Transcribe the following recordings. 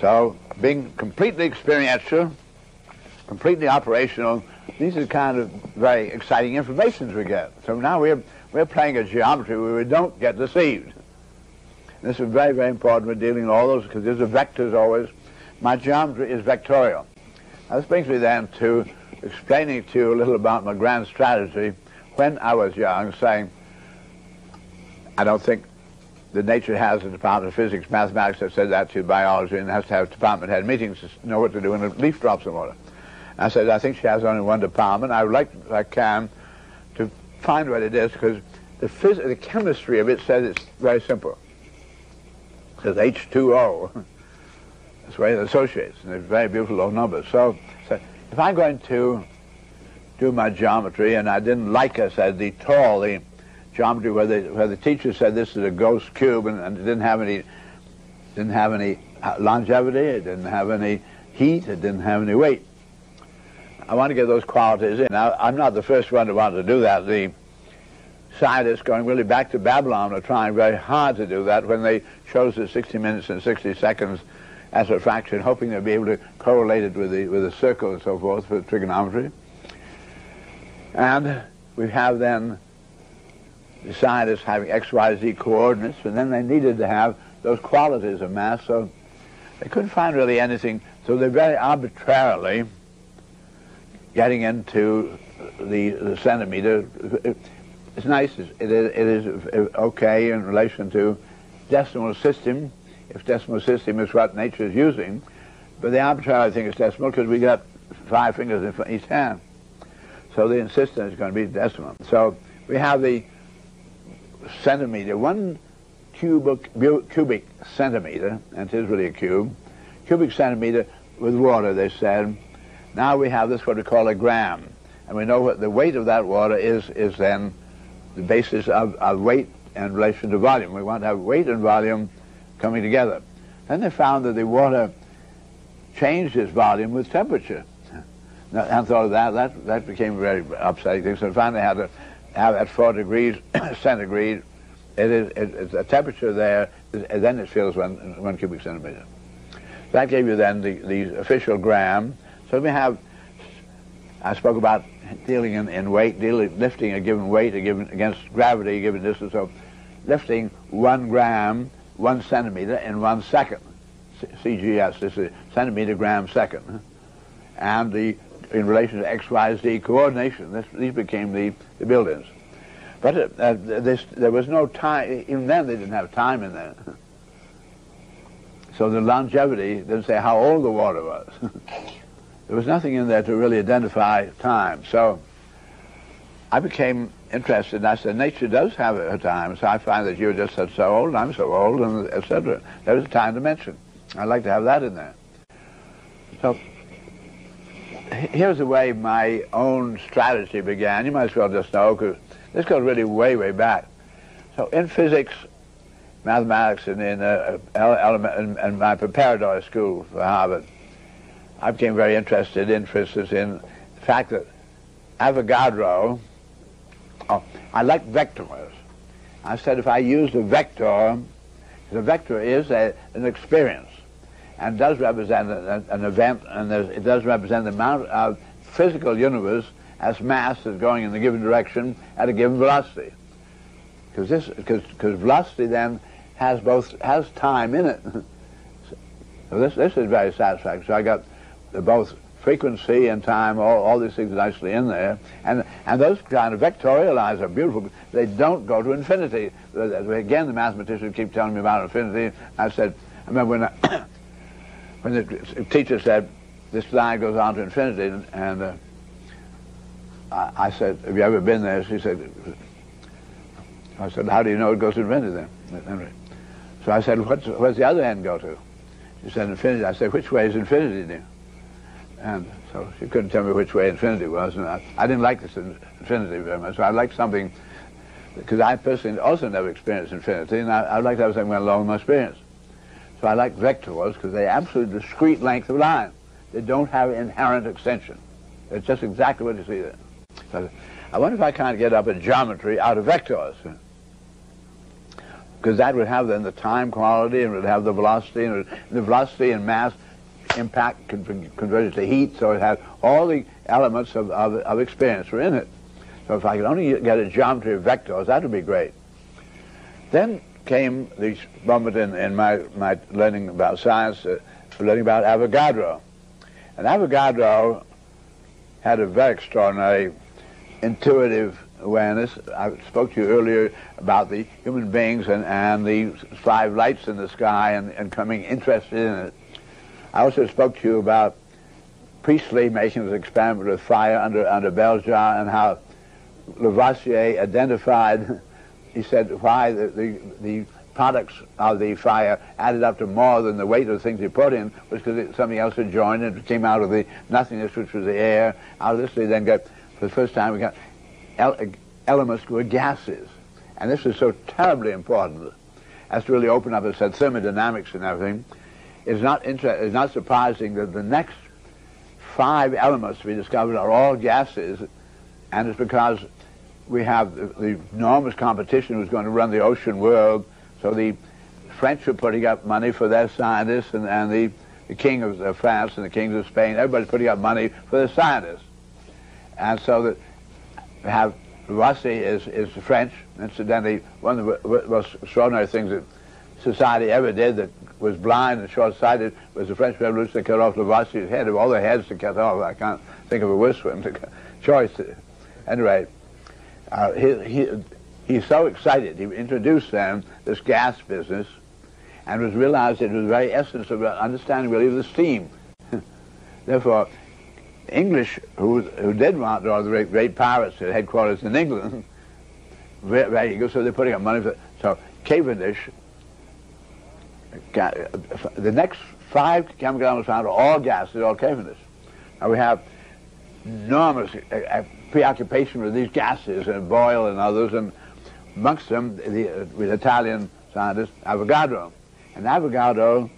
So being completely experiential, completely operational, these are the kind of very exciting informations we get. So now we're, we're playing a geometry where we don't get deceived. This is very, very important. We're dealing with all those because there's a vectors always. My geometry is vectorial. Now this brings me then to explaining to you a little about my grand strategy when I was young, saying, I don't think the nature has a department of physics, mathematics, I've said that to biology, and has to have department head meetings to know what to do when a leaf drops in water. I said, I think she has only one department. I would like, if I can, to find what it is, because the, phys- the chemistry of it says it's very simple. It says H2O. That's way it associates, and it's very beautiful low numbers. So, so if I'm going to do my geometry, and I didn't like, I said, the tall, the geometry where the, where the teacher said this is a ghost cube, and, and it didn't have any, didn't have any uh, longevity, it didn't have any heat, it didn't have any weight. I want to get those qualities in. Now, I'm not the first one to want to do that. The scientists going really back to Babylon are trying very hard to do that when they chose the 60 minutes and 60 seconds as a fraction, hoping they'll be able to correlate it with the, with the circle and so forth for trigonometry. And we have then the scientists having x, y, z coordinates, and then they needed to have those qualities of mass, so they couldn't find really anything. So they're very arbitrarily getting into the, the centimeter. It's nice. It is, it is uh, okay in relation to decimal system, if decimal system is what nature is using. But the arbitrary thing is decimal because we got five fingers in each hand. So the insistence is going to be decimal. So we have the centimeter, one cubic, cubic centimeter, and it is really a cube, cubic centimeter with water, they said. Now we have this what we call a gram. And we know what the weight of that water is, is then the basis of, of weight in relation to volume. We want to have weight and volume coming together. Then they found that the water changed its volume with temperature. Now, and thought of that, that, that became very upsetting. So finally had to have at 4 degrees centigrade, it is, it, it's a temperature there, then it fills one, one cubic centimeter. That gave you then the, the official gram. So we have, I spoke about dealing in, in weight, dealing, lifting a given weight a given, against gravity, a given distance. So lifting one gram, one centimeter in one second. CGS, this is centimeter gram second. And the in relation to X, Y, Z coordination. This, these became the, the buildings. But uh, uh, this, there was no time, even then they didn't have time in there. So the longevity didn't say how old the water was. there was nothing in there to really identify time. So I became interested, and I said, nature does have a time. So I find that you're just so old, and I'm so old, and etc. There is a time dimension. I'd like to have that in there. So here's the way my own strategy began. You might as well just know, because this goes really way, way back. So in physics, mathematics, and in, uh, element, in, in my preparatory school for Harvard, I became very interested, interested in the fact that Avogadro, oh, I like vectors. I said if I used a vector, the vector is a, an experience and does represent an, an event, and it does represent the amount of physical universe as mass is going in a given direction at a given velocity. Because this, because velocity then has both has time in it. so this this is very satisfactory. So I got both frequency and time, all, all these things nicely in there. And, and those kind of vectorial lines are beautiful. They don't go to infinity. Again, the mathematicians keep telling me about infinity. I said, I remember when I, when the teacher said, this line goes on to infinity, and uh, I, I, said, have you ever been there? She said, I said, how do you know it goes to infinity then? So I said, What's, where's the other end go to? She said, infinity. I said, which way is infinity then? And so she couldn't tell me which way infinity was, and I, I didn't like this infinity very much, so I liked something, because I personally also never experienced infinity, and I, I'd like to have something along my experience. So I like vectors because they're absolutely discrete length of line. They don't have inherent extension. It's just exactly what you see there. So I wonder if I can't get up a geometry out of vectors. because that would have then the time quality and would have the velocity and the velocity and mass impact converted to heat, so it had all the elements of, of, of experience were in it. So if I could only get a geometry of vectors, that would be great. Then came the moment in, in my, my learning about science, uh, learning about Avogadro. And Avogadro had a very extraordinary intuitive awareness. I spoke to you earlier about the human beings and, and the five lights in the sky and, and coming interested in it. I also spoke to you about Priestley making his experiment with fire under, under bell jar and how Lavoisier identified, he said, why the, the, the products of the fire added up to more than the weight of the things he put in was because something else had joined and it came out of the nothingness, which was the air. Out of this, they then got, for the first time, we got elements were gases. And this is so terribly important as to really open up, as said, thermodynamics and everything. It's not, it's not surprising that the next five elements to be discovered are all gases, and it's because we have the, the enormous competition who's going to run the ocean world. So the French are putting up money for their scientists, and, and the, the king of France and the kings of Spain, everybody's putting up money for their scientists. And so that have Rossi is, is French. Incidentally, one of the most extraordinary things that society ever did that was blind and short-sighted was the French Revolution that cut off Lavoisier's head. Of all the heads to cut off, I can't think of a worse one. To choice. Anyway, uh, he, he, he's so excited. He introduced them this gas business and was realized it was the very essence of understanding really the steam. Therefore, English, who, who did want all the great, great pirates at headquarters in England, very, very so they're putting up money for So Cavendish, got, the next five chemical elements found are all gases, all Cavendish. Now we have enormous uh, uh, preoccupation with these gases, and Boyle and others, and amongst them, the, uh, with Italian scientist Avogadro. And Avogadro,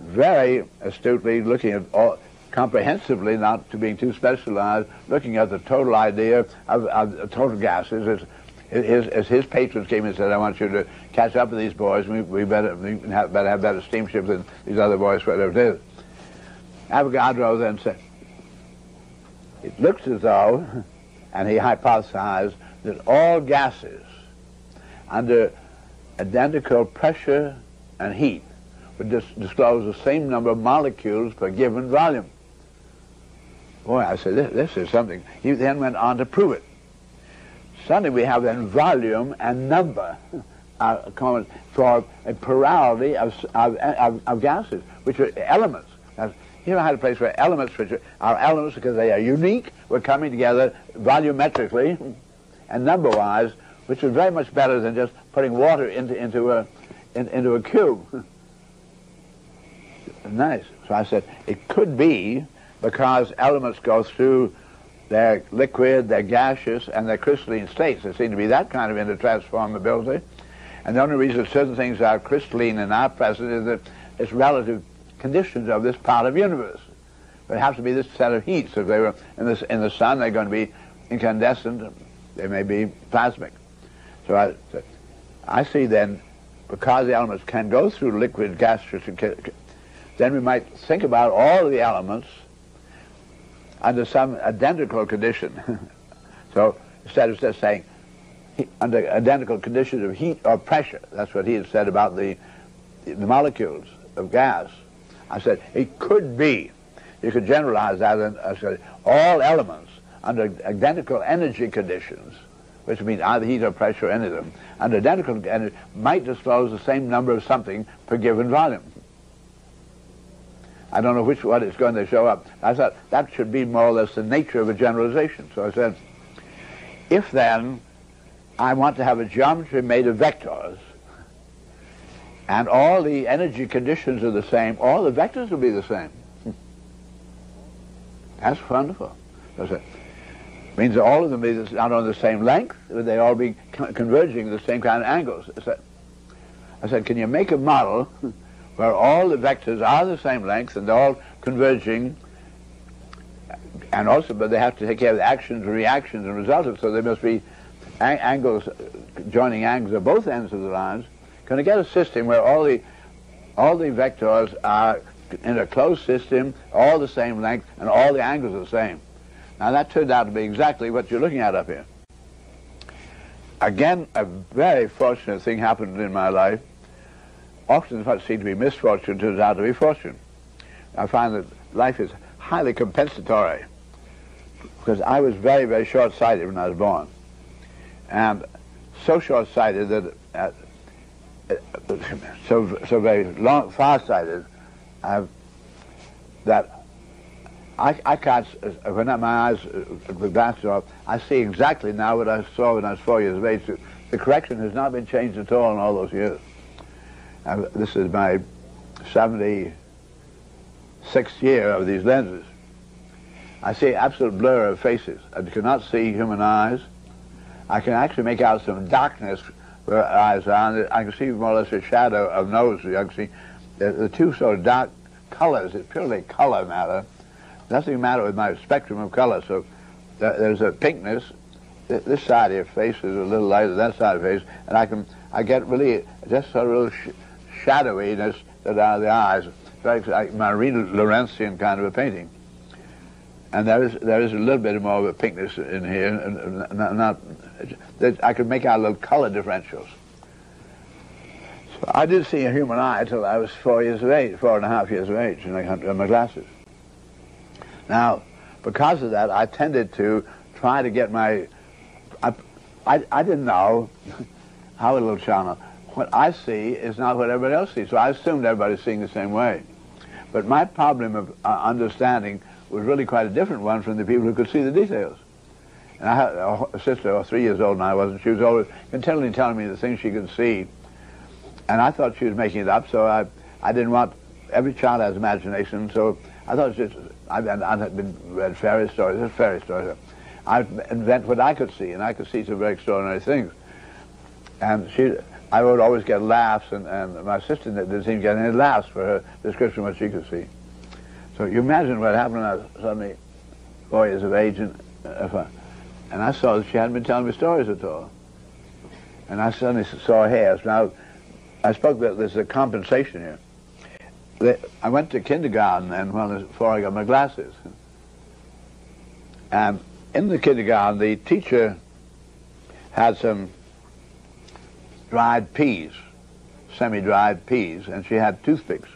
very astutely looking at all, comprehensively, not to being too specialized, looking at the total idea of, of total gases. As, his, as his patrons came and said, I want you to catch up with these boys. We, we better, we have, better have better steamships than these other boys, whatever it is. Avogadro then said, it looks as though, and he hypothesized, that all gases under identical pressure and heat would dis disclose the same number of molecules per given volume. Boy, I said, this, this is something. He then went on to prove it. Suddenly we have then volume and number uh, common for a plurality of, of, of, of, gases, which are elements. Now, here I had a place where elements, which are, elements because they are unique, were coming together volumetrically and number-wise, which is very much better than just putting water into, into, a, in, into a cube. nice. So I said, it could be because elements go through their liquid, their gaseous, and their crystalline states. There seem to be that kind of intertransformability. And the only reason certain things are crystalline in our present is that it's relative conditions of this part of universe. It has to be this set of heats. If they were in, this, in the sun, they're going to be incandescent. They may be plasmic. So I, I see then, because the elements can go through liquid, gaseous, then we might think about all the elements under some identical condition. so instead of just saying under identical conditions of heat or pressure, that's what he had said about the, the molecules of gas. I said it could be. You could generalize that and uh, I said all elements under identical energy conditions, which means either heat or pressure or any of them, under identical energy might disclose the same number of something per given volume. I don't know which one is going to show up. I thought that should be more or less the nature of a generalization. So I said, if then I want to have a geometry made of vectors, and all the energy conditions are the same, all the vectors will be the same. That's wonderful. So I said, means that all of them be not on the same length, but they all be converging at the same kind of angles. I said, I said, can you make a model where all the vectors are the same length and they're all converging, and also, but they have to take care of the actions reactions and resultants, so there must be angles, joining angles at both ends of the lines, Can I get a system where all the all the vectors are in a closed system, all the same length, and all the angles are the same? Now that turned out to be exactly what you're looking at up here. Again, a very fortunate thing happened in my life. Often what seemed to be misfortune turns out to be fortune. I find that life is highly compensatory because I was very, very short-sighted when I was born. And so short-sighted that, uh, so, so very long, far-sighted, uh, that I, I can't, uh, when my eyes, uh, the glasses off, I see exactly now what I saw when I was four years of age. The correction has not been changed at all in all those years. And this is my 76th year of these lenses. I see absolute blur of faces. I cannot see human eyes. I can actually make out some darkness where eyes are. I can see more or less a shadow of nose. I can see the, the two sort of dark colors. It's purely color matter. Nothing matter with my spectrum of color. So there's a pinkness. This side of your face is a little lighter than that side of your face, and I can I get really just a little sh shadowiness that are the eyes. It's like Marie Laurencin kind of a painting and there is there is a little bit more of a pinkness in here, and not, not I could make out little color differentials. So I did see a human eye until I was four years of age, four and a half years of age, and I had my glasses. Now, because of that, I tended to try to get my. I, I, I didn't know how a little child. What I see is not what everybody else sees, so I assumed everybody's seeing the same way. But my problem of uh, understanding was really quite a different one from the people who could see the details. And I had a sister, three years old, and I wasn't. She was always continually telling me the things she could see, and I thought she was making it up. So I, I didn't want. Every child has imagination, so I thought just. I, had been read fairy stories. It's fairy stories. I invent what I could see, and I could see some very extraordinary things. And she, I would always get laughs, and, and my sister didn't seem to get any laughs for her description of what she could see. So you imagine what happened when I was suddenly four years of age, and, uh, and I saw that she hadn't been telling me stories at all. And I suddenly saw hairs. Now, I spoke that there's a compensation here. I went to kindergarten and when before I got my glasses. And in the kindergarten, the teacher had some dried peas, semi-dried peas, and she had toothpicks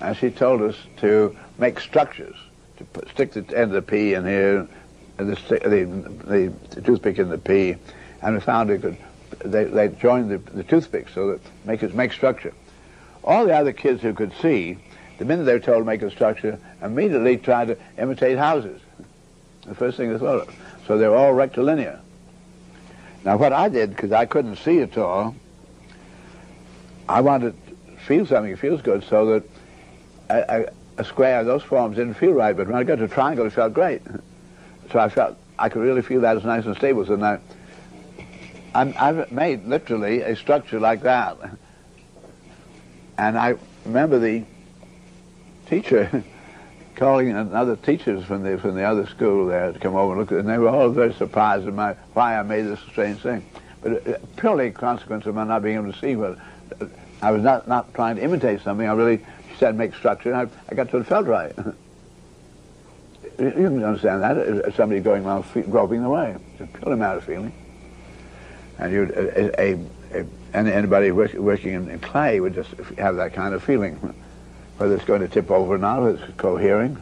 and she told us to make structures, to put, stick the end of the pea in here, and the, the, the, toothpick in the pea, and we found it could, they, they joined the, the toothpick so that make it make structure. All the other kids who could see, the minute they were told to make a structure, immediately tried to imitate houses. The first thing they thought of. So they were all rectilinear. Now what I did, because I couldn't see at all, I wanted to feel something that feels good so that a, a, square, those forms didn't feel right, but when I got to triangle, it felt great. So I felt, I could really feel that as nice and stable. So now, I'm, I've made literally a structure like that. And I remember the teacher calling other teachers from the from the other school there to come over and look at it, and they were all very surprised at my why I made this strange thing. But uh, purely a consequence of my not being able to see what I was not, not trying to imitate something. I really make structure, and I, I got to it felt right. you can understand that as somebody going around groping the way. It's a purely matter of feeling. And you, a, a, a, anybody work, working in, in, clay would just have that kind of feeling, whether it's going to tip over or not, it's cohering.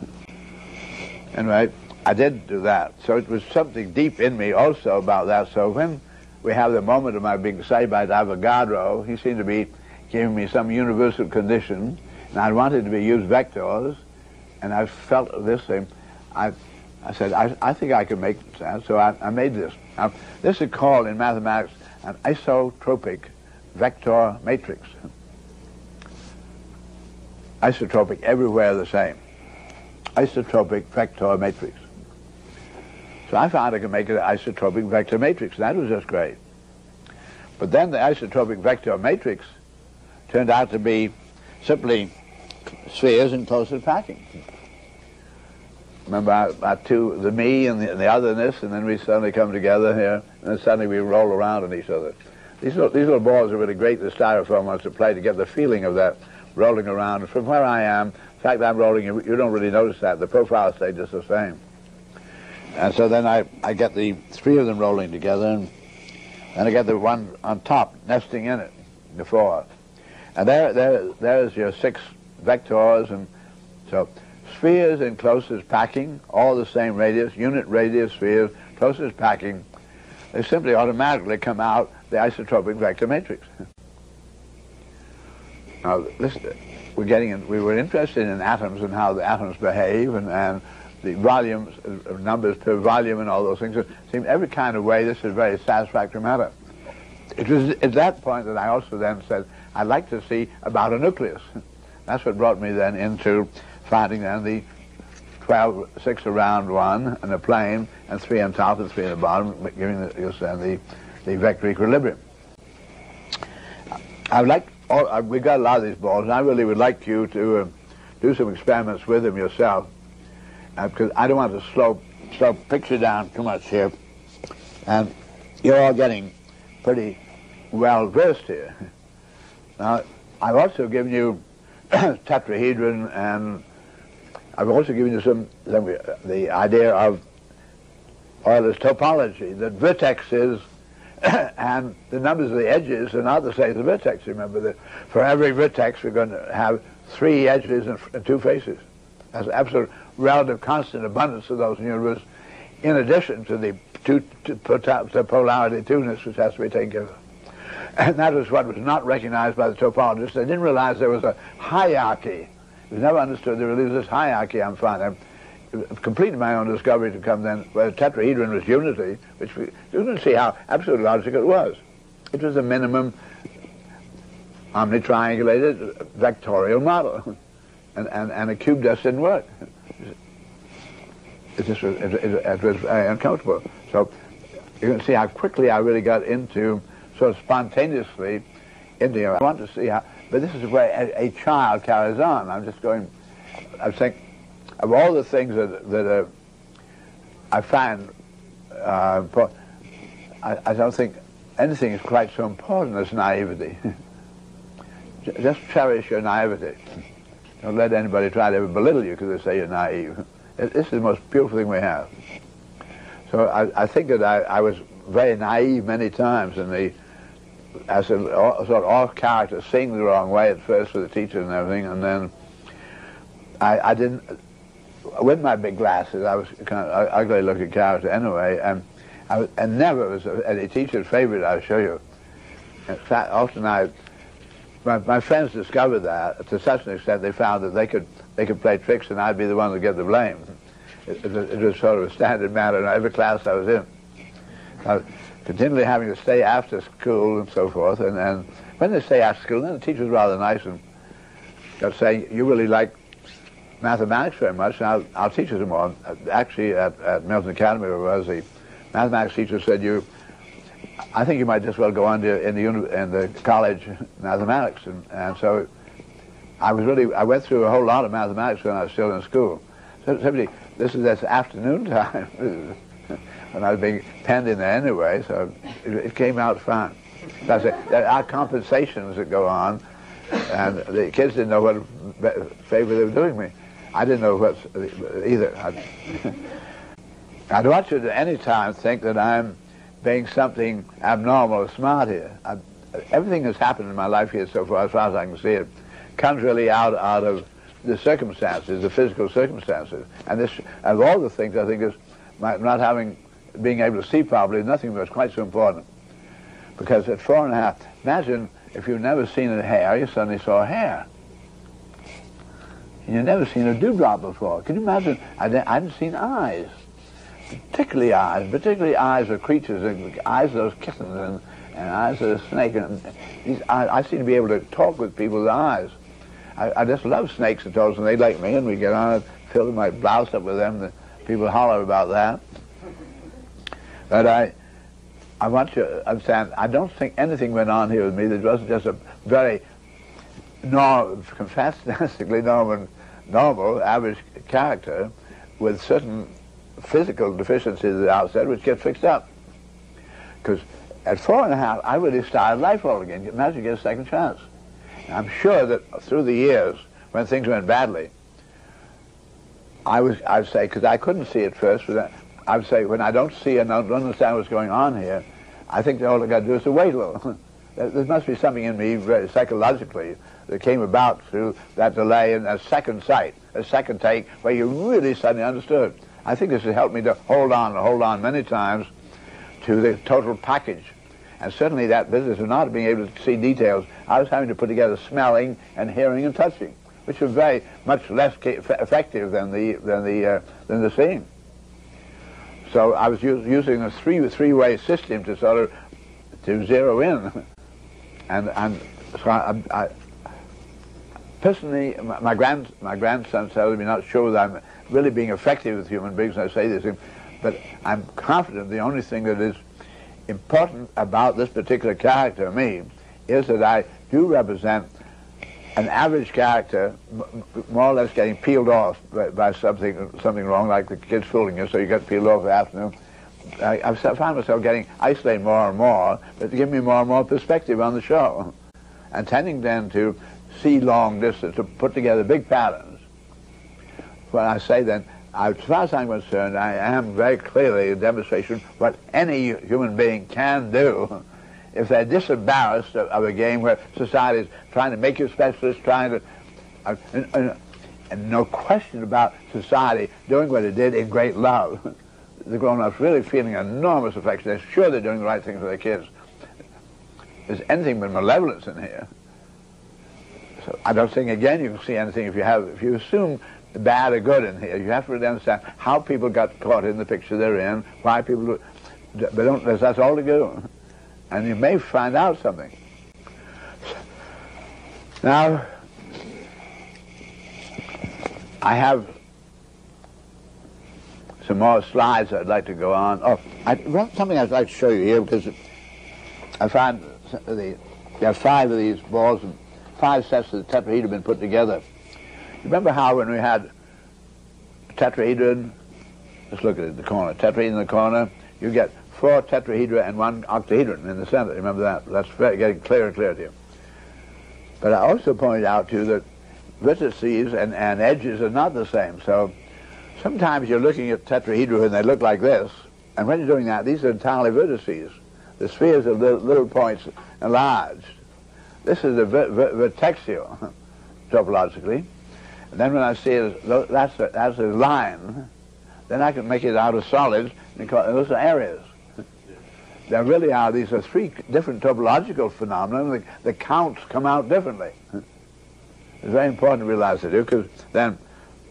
Anyway, I did do that. So it was something deep in me also about that. So when we have the moment of my being excited by Avogadro, he seemed to be giving me some universal condition and I wanted to be use vectors, and I felt this thing. I, I said, I, I think I can make that, so I, I made this. Now, this is called in mathematics an isotropic vector matrix. Isotropic, everywhere the same. Isotropic vector matrix. So I found I could make an isotropic vector matrix, that was just great. But then the isotropic vector matrix turned out to be simply spheres in closest packing. Remember our, our two, the me and the, and the otherness, and then we suddenly come together here, and then suddenly we roll around on each other. these little, these little balls are really great, the styrofoam ones to play to get the feeling of that rolling around. From where I am, the fact that I'm rolling, you, you don't really notice that. The profile stays just the same. And so then I, I get the three of them rolling together, and then I get the one on top nesting in it, the four. And there, there, there's your six vectors, and so spheres in closest packing, all the same radius, unit radius spheres, closest packing, they simply automatically come out the isotropic vector matrix. now, listen, we're getting in, we were interested in atoms and how the atoms behave and, and the volumes, uh, numbers per volume and all those things. It seemed every kind of way this is very satisfactory matter. It was at that point that I also then said, I'd like to see about a nucleus. That's what brought me then into finding then the 12, 6 around 1 and a plane, and 3 on top and 3 on the bottom, giving the, then the, the vector equilibrium. I would like, all, we got a lot of these balls, and I really would like you to uh, do some experiments with them yourself, uh, because I don't want to slow, slow picture down too much here. And you're all getting pretty well versed here. Now, I've also given you tetrahedron and I've also given you some, some uh, the idea of Euler's topology, that vertexes and the numbers of the edges are not the same as the vertex. Remember that for every vertex we're going to have three edges and, and two faces. That's absolute relative constant abundance of those in the universe, in addition to the two, to polarity two-ness which has to be taken care of. And that was what was not recognized by the topologists. They didn't realize there was a hierarchy we never understood there was this hierarchy I'm finding. I've completed my own discovery to come then where tetrahedron was unity, which we didn't see how absolutely logical it was. It was a minimum omnitriangulated vectorial model. And, and, and a cube just didn't work. It just was, it, it, it was very uncomfortable. So you can see how quickly I really got into, sort of spontaneously, into, I want to see how, but this is the way a, a child carries on. I'm just going, I think, of all the things that, that uh, I find, uh, I, I don't think anything is quite so important as naivety. just cherish your naivety. Don't let anybody try to belittle you because they say you're naive. This is the most beautiful thing we have. So I, I think that I, I was very naive many times in the as a sort of off character, sing the wrong way at first with the teacher and everything, and then I, I didn't. With my big glasses, I was kind of ugly looking character anyway, and I and never was any teacher's favorite. I'll show you. In fact, often I, my, my friends discovered that to such an extent they found that they could they could play tricks and I'd be the one to get the blame. It, it, it was sort of a standard matter in every class I was in. I, continually having to stay after school and so forth. And, and when they stay after school, then the teacher's rather nice and got saying, you really like mathematics very much, and I'll, I'll teach you some more. Actually, at, at Milton Academy, where I was, the mathematics teacher said, you, I think you might just well go on to, in, the, in the college mathematics. And, and so I was really, I went through a whole lot of mathematics when I was still in school. So simply, this is this afternoon time. And I was being penned in there anyway, so it, it came out fine. That's it. There are compensations that go on, and the kids didn't know what favor they were doing me. I didn't know what either. I, I don't want you to any time think that I'm being something abnormal or smart here. I, everything that's happened in my life here so far, as far as I can see it, comes really out, out of the circumstances, the physical circumstances. And this, of all the things, I think is my, not having being able to see properly, nothing was quite so important. Because at four and a half, imagine if you've never seen a hair, you suddenly saw a hair. And you've never seen a dewdrop before. Can you imagine? I hadn't seen eyes. Particularly eyes, particularly eyes of creatures, eyes of those kittens and, and eyes of the snake. And these I seem to be able to talk with people with eyes. I, I just love snakes and toads, and they like me, and we get on and fill my blouse up with them. The people holler about that. But I, I want you to understand, I don't think anything went on here with me that wasn't just a very normal, fantastically normal, normal, average character with certain physical deficiencies at the outset which get fixed up. Because at four and a half, I really started life all again. Imagine you get a second chance. And I'm sure that through the years, when things went badly, I was, I'd say, because I couldn't see it first, I would say, when I don't see and I don't understand what's going on here, I think all I've got to do is to wait a little. there must be something in me psychologically that came about through that delay and a second sight, a second take, where you really suddenly understood. I think this has helped me to hold on and hold on many times to the total package. And certainly that business of not being able to see details, I was having to put together smelling and hearing and touching, which are very much less effective than the, than the, uh, than the seeing. So I was using a three, three-way system to sort of to zero in. And, and so I, I personally, my, my, grand, my grandson tells me not sure that I'm really being effective with human beings I say this, but I'm confident the only thing that is important about this particular character, me, is that I do represent an average character, more or less getting peeled off by, by, something something wrong, like the kid's fooling you, so you get peeled off the afternoon. I, I found myself getting isolated more and more, but to give me more and more perspective on the show, and tending then to see long distance, to put together big patterns. When I say then, as far as I'm concerned, I am very clearly a demonstration what any human being can do if they're disembarrassed of, of, a game where society is trying to make you specialist, trying to, uh, and, and, and, no question about society doing what it did in great love. the grown-ups really feeling enormous affection. They're sure they're doing the right thing for their kids. There's anything but malevolence in here. So I don't think again you can see anything if you have if you assume bad or good in here. You have to really understand how people got caught in the picture they're in, why people do, they don't. That's all to do, and you may find out something. Now, I have some more slides I'd like to go on. Oh, I, something I'd like to show you here because I find the, there are five of these balls, and five sets of the tetrahedron been put together. Remember how when we had tetrahedron, let's look at it, the corner, tetrahedron in the corner, you get four tetrahedra and one octahedron in the center. Remember that? That's getting clearer and clearer to you. But I also pointed out to you that vertices and, and edges are not the same. So sometimes you're looking at tetrahedra and they look like this, and when you're doing that, these are entirely vertices. The spheres are little, little points enlarged. This is a ver ver vertexio, topologically. And then when I see it, that's a, that's a line, then I can make it out of solids, because those are areas. There really are, these are three different topological phenomena, the, the counts come out differently. It's very important to realize that, because then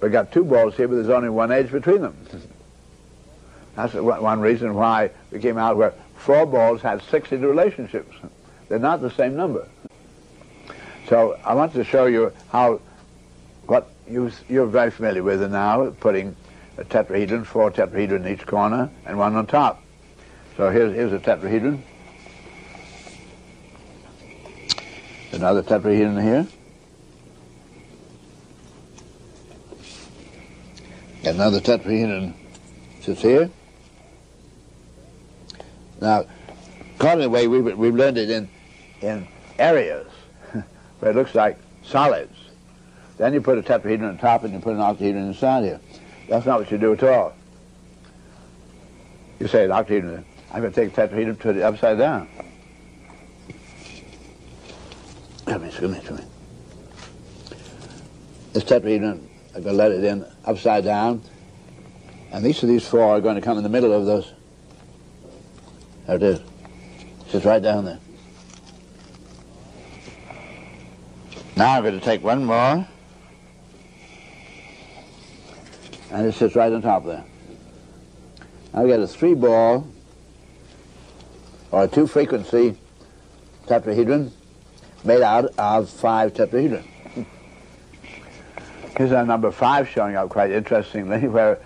we've got two balls here, but there's only one edge between them. That's one reason why we came out where four balls had 60 relationships. They're not the same number. So I want to show you how what you, you're very familiar with now, putting a tetrahedron, four tetrahedron in each corner, and one on top. So here's, here's a tetrahedron. Another tetrahedron here. Another tetrahedron sits here. Now, according to the way we've, we've learned it in, in areas, where it looks like solids, then you put a tetrahedron on top and you put an octahedron inside here. That's not what you do at all. You say an octahedron, I'm going to take a tetrahedron put it upside down. Come here, come here, come here. This tetrahedron, I'm going to let it in upside down. And each of these four are going to come in the middle of those. There it is. Sits right down there. Now I'm going to take one more. and it sits right on top there. I've got a three ball or a two frequency tetrahedron made out of five tetrahedron. Here's our number five showing up quite interestingly, where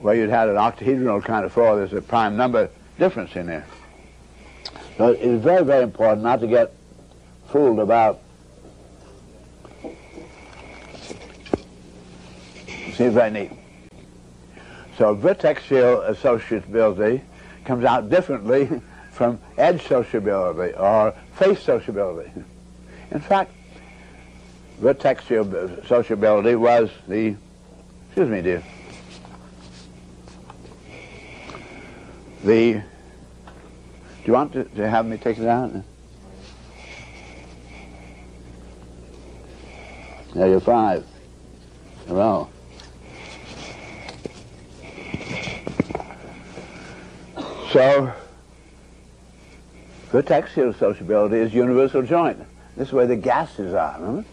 where you'd had an octahedral kind of four, there's a prime number difference in there. So it's very, very important not to get fooled about See, very neat. So vertexial associability comes out differently from edge sociability or face sociability. In fact, vertexual sociability was the, excuse me, dear, the, do you want to, to have me take it out? There you're five. Well. So, vertexual sociability is universal joint. This is where the gases are, remember?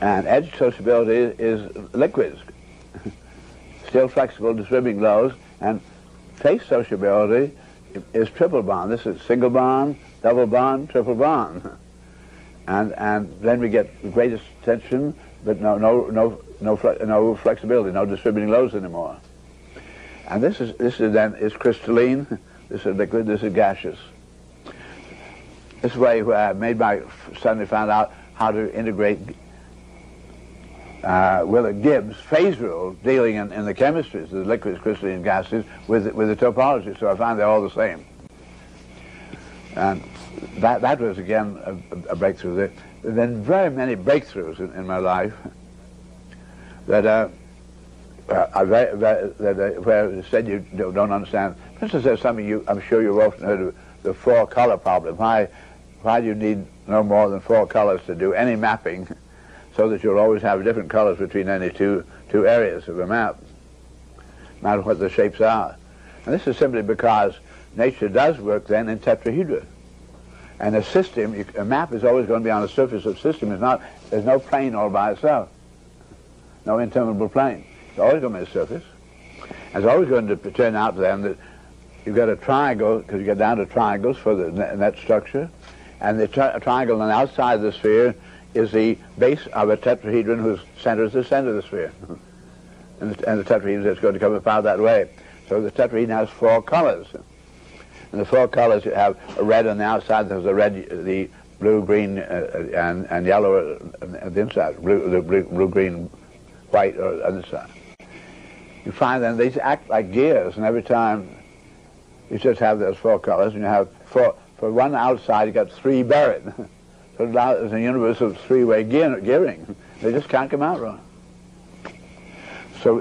and edge sociability is liquids, still flexible, distributing lows, and face sociability is triple bond. This is single bond, double bond, triple bond. And, and then we get the greatest tension, but no, no, no, no, no flexibility, no distributing loads anymore. And this is, this is then is crystalline, this is liquid, this is gaseous. This way where I made my, suddenly found out how to integrate uh, Willard Gibbs' phase rule dealing in, in the chemistries, the liquids, crystalline gases, with, with the topology. So I found they're all the same. And that, that was, again, a, a breakthrough. There have been very many breakthroughs in, in my life that, uh, uh, very, very, that uh, where said you don't understand. For instance, there's something you, I'm sure you've often heard of, the four-color problem. Why, why do you need no more than four colors to do any mapping so that you'll always have different colors between any two, two areas of a map, no matter what the shapes are. And this is simply because nature does work then in tetrahedra. And a system, a map is always going to be on the surface of system. It's not, there's no plane all by itself. No interminable plane. It's always going to be a surface. And it's always going to turn out then that you've got a triangle, because you get down to triangles for the net structure, and the tri triangle on the outside of the sphere is the base of a tetrahedron whose center is the center of the sphere. and, the, and the tetrahedron is going to come about that way. So the tetrahedron has four colors. And the four colors you have red on the outside, there's a red, the blue, green, uh, and, and yellow on the inside, blue, the blue, blue green, white on the side. You find then these act like gears, and every time you just have those four colors, and you have four, for one outside, you got three buried. so there's a universe of three-way gearing. They just can't come out right. So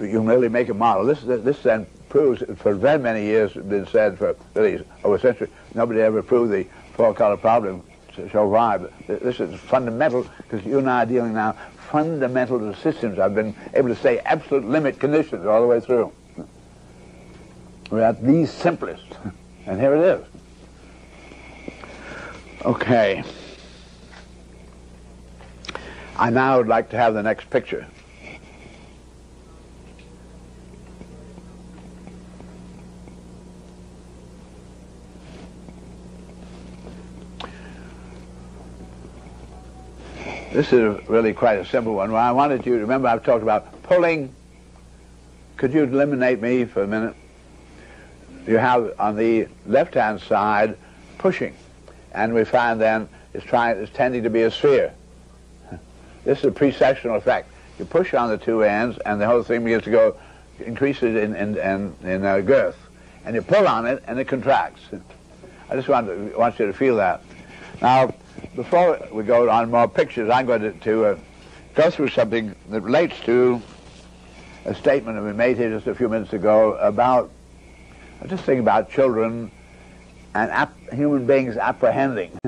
you can really make a model. This, this, then proves, for very many years, it's been said for really over a century, nobody ever proved the four-color problem so far. But this is fundamental because you and I are dealing now fundamental to systems. I've been able to say absolute limit conditions all the way through. We're at the simplest, and here it is. Okay. I now would like to have the next picture. This is really quite a simple one. Well, I wanted you to remember I've talked about pulling. Could you eliminate me for a minute? You have on the left-hand side pushing, and we find then it's trying, it's tending to be a sphere. This is a precessional effect. You push on the two ends, and the whole thing begins to go, increases in, in, in, in uh, girth. And you pull on it, and it contracts. I just want, to, want you to feel that. Now, before we go on more pictures, I'm going to, to uh, go through something that relates to a statement that we made here just a few minutes ago about, just thinking about children and human beings apprehending.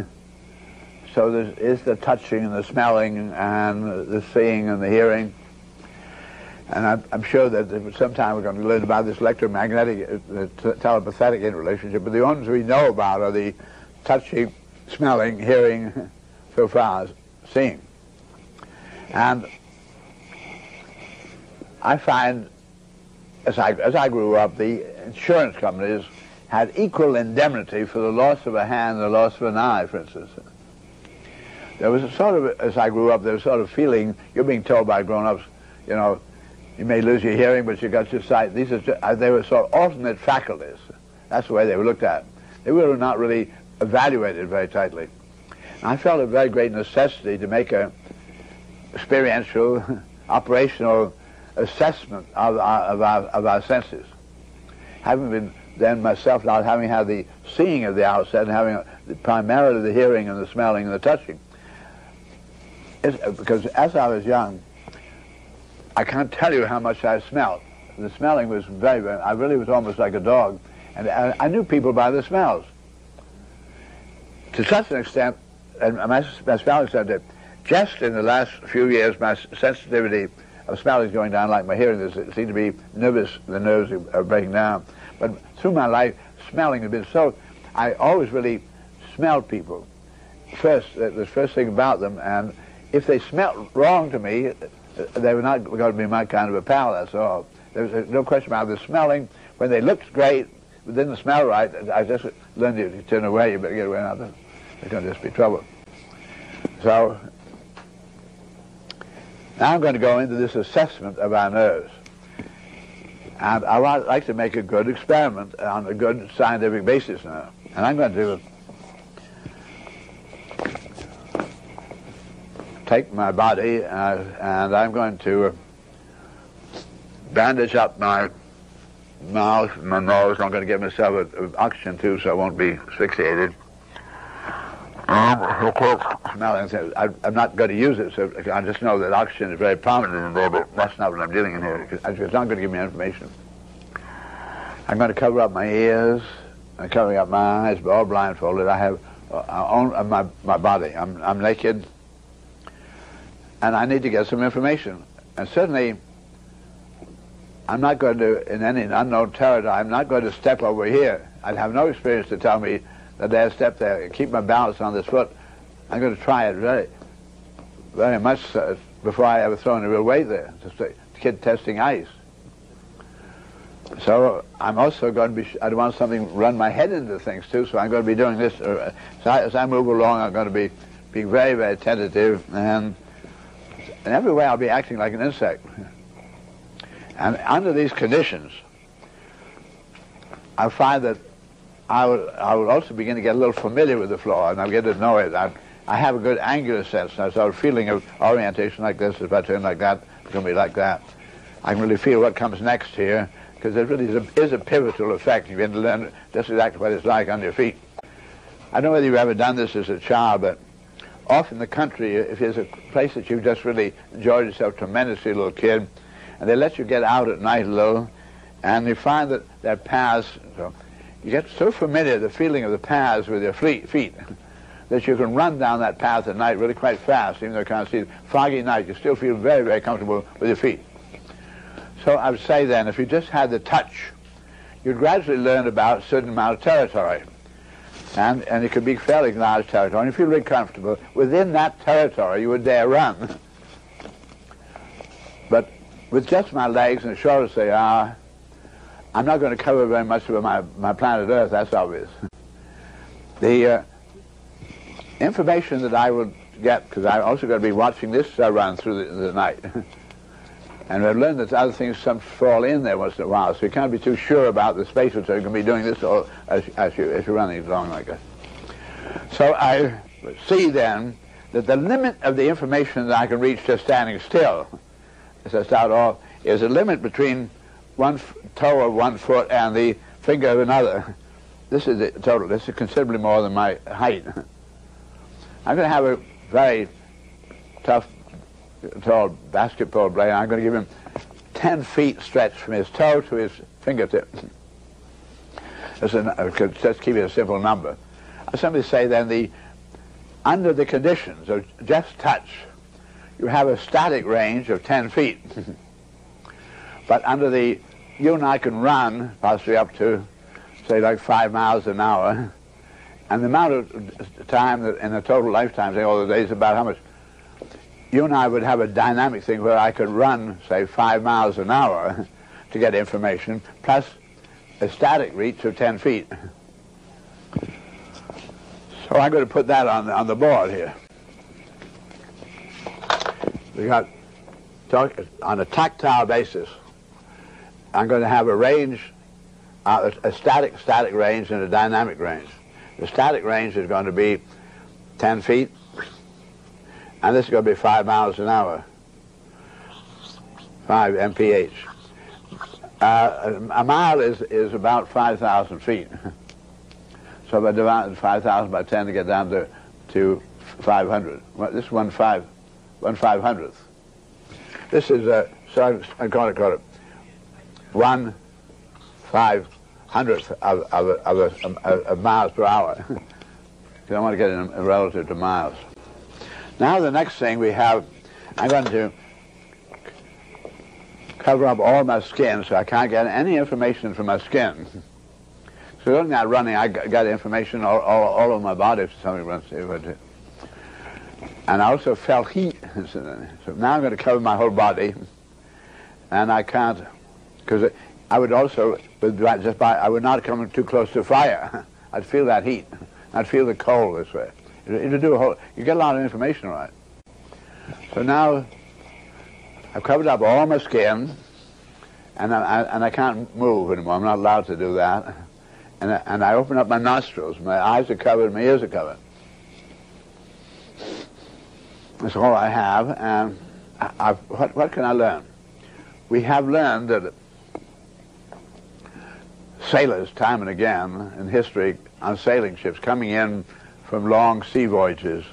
so there is the touching and the smelling and the seeing and the hearing. And I'm, I'm sure that sometime we're going to learn about this electromagnetic, uh, telepathic interrelationship, but the ones we know about are the touching, smelling, hearing, so far as seeing. And I find, as I, as I grew up, the insurance companies had equal indemnity for the loss of a hand and the loss of an eye, for instance. There was a sort of, as I grew up, there was sort of feeling, you're being told by grown-ups, you know, you may lose your hearing, but you got your sight. These are, uh, they were sort of alternate faculties. That's the way they were looked at. They were not really evaluated very tightly. I felt a very great necessity to make a experiential, operational assessment of our, of our, of our senses. Having been then myself not having had the seeing of the outset and having primarily the hearing and the smelling and the touching. It's, uh, because as I was young, I can't tell you how much I smelled. The smelling was very, very, I really was almost like a dog. And I, I knew people by the smells. To such an extent, and my, my smelling said that just in the last few years, my sensitivity of smelling is going down like my hearing is. It seemed to be nervous, the nerves are breaking down. But through my life, smelling has been so, I always really smelled people first, the first thing about them, and if they smelled wrong to me, they were not going to be my kind of a pal, that's all. There's uh, no question about the smelling. When they looked great, but didn't smell right, I just learned to turn away, you better get away now. There's going to just be trouble. So, now I'm going to go into this assessment of our nerves. And I would like to make a good experiment on a good scientific basis now. And I'm going to take my body uh, and I'm going to bandage up my mouth, my nose. I'm going to give myself an oxygen tube so I won't be asphyxiated. Um, course, I, I'm not going to use it, so I just know that oxygen is very prominent in there, but that's not what I'm dealing in here. It's not going to give me information. I'm going to cover up my ears, I'm covering up my eyes, but all blindfolded. I have uh, own, uh, my, my body. I'm, I'm naked, and I need to get some information. And certainly, I'm not going to, in any unknown territory, I'm not going to step over here. I'd have no experience to tell me that there's step there, keep my balance on this foot. I'm going to try it very, very much before I ever throw any real weight there. Just a kid testing ice. So I'm also going to be, I want something run my head into things too, so I'm going to be doing this. Uh, so as I move along, I'm going to be being very, very tentative, and in every way I'll be acting like an insect. And under these conditions, I find that I would, I would also begin to get a little familiar with the floor, and I'll get to know it. I, I have a good angular sense. I start feeling of orientation like this. If I turn like that, it's going to be like that. I can really feel what comes next here, because there really is a, is a, pivotal effect. You begin to learn just exactly what it's like on your feet. I don't know whether you've ever done this as a child, but off in the country, if there's a place that you've just really enjoyed yourself tremendously, little kid, and they let you get out at night a little, and you find that there are paths. You get so familiar the feeling of the paths with your feet that you can run down that path at night really quite fast, even though you can't see it. Foggy night, you still feel very, very comfortable with your feet. So I would say then, if you just had the touch, you'd gradually learn about a certain amount of territory. And, and it could be fairly large territory. And you feel really comfortable. Within that territory, you would dare run. but with just my legs and as short as they are, I'm not going to cover very much of my, my planet Earth, that's obvious. the uh, information that I will get, because I'm also going to be watching this run through the, the night, and I've learned that other things some fall in there once in a while, so you can't be too sure about the space so you can be doing this all, as, as, you, as you're running along like this. So I see then that the limit of the information that I can reach just standing still, as I start off, is a limit between one toe of one foot and the finger of another. This is the total. This is considerably more than my height. I'm going to have a very tough, tall basketball player. I'm going to give him 10 feet stretch from his toe to his fingertip. Just, a, uh, just keep it a simple number. I simply say then the under the conditions of just touch, you have a static range of 10 feet. but under the you and I can run possibly up to, say, like five miles an hour, and the amount of time that in a total lifetime, say all the days, about how much you and I would have a dynamic thing where I could run, say, five miles an hour to get information, plus a static reach of 10 feet. So I'm going to put that on, on the board here. We got, talk, on a tactile basis, I'm going to have a range, uh, a static static range and a dynamic range. The static range is going to be 10 feet, and this is going to be 5 miles an hour, 5 mph. Uh, a mile is, is about 5,000 feet. so if I divide 5,000 by 10 to get down to, to 500. Well, this is one five, one five hundredth. This is, uh, so I, am going to call it one five hundredth of, of, of, a, of, of miles per hour. Because I want to get in relative to miles. Now the next thing we have, I'm going to cover up all my skin so I can't get any information from my skin. So during that running, I got information all, all, all over my body if somebody runs it. Uh, and I also felt heat. so now I'm going to cover my whole body. And I can't, because I would also, just by, I would not come too close to fire. I'd feel that heat. I'd feel the cold this way. It, would do a whole, you get a lot of information right. So now I've covered up all my skin, and I, and I can't move anymore. I'm not allowed to do that. And I, and I open up my nostrils. My eyes are covered, my ears are covered. That's all I have. And I, what, what can I learn? We have learned that sailors, time and again in history, on sailing ships coming in from long sea voyages,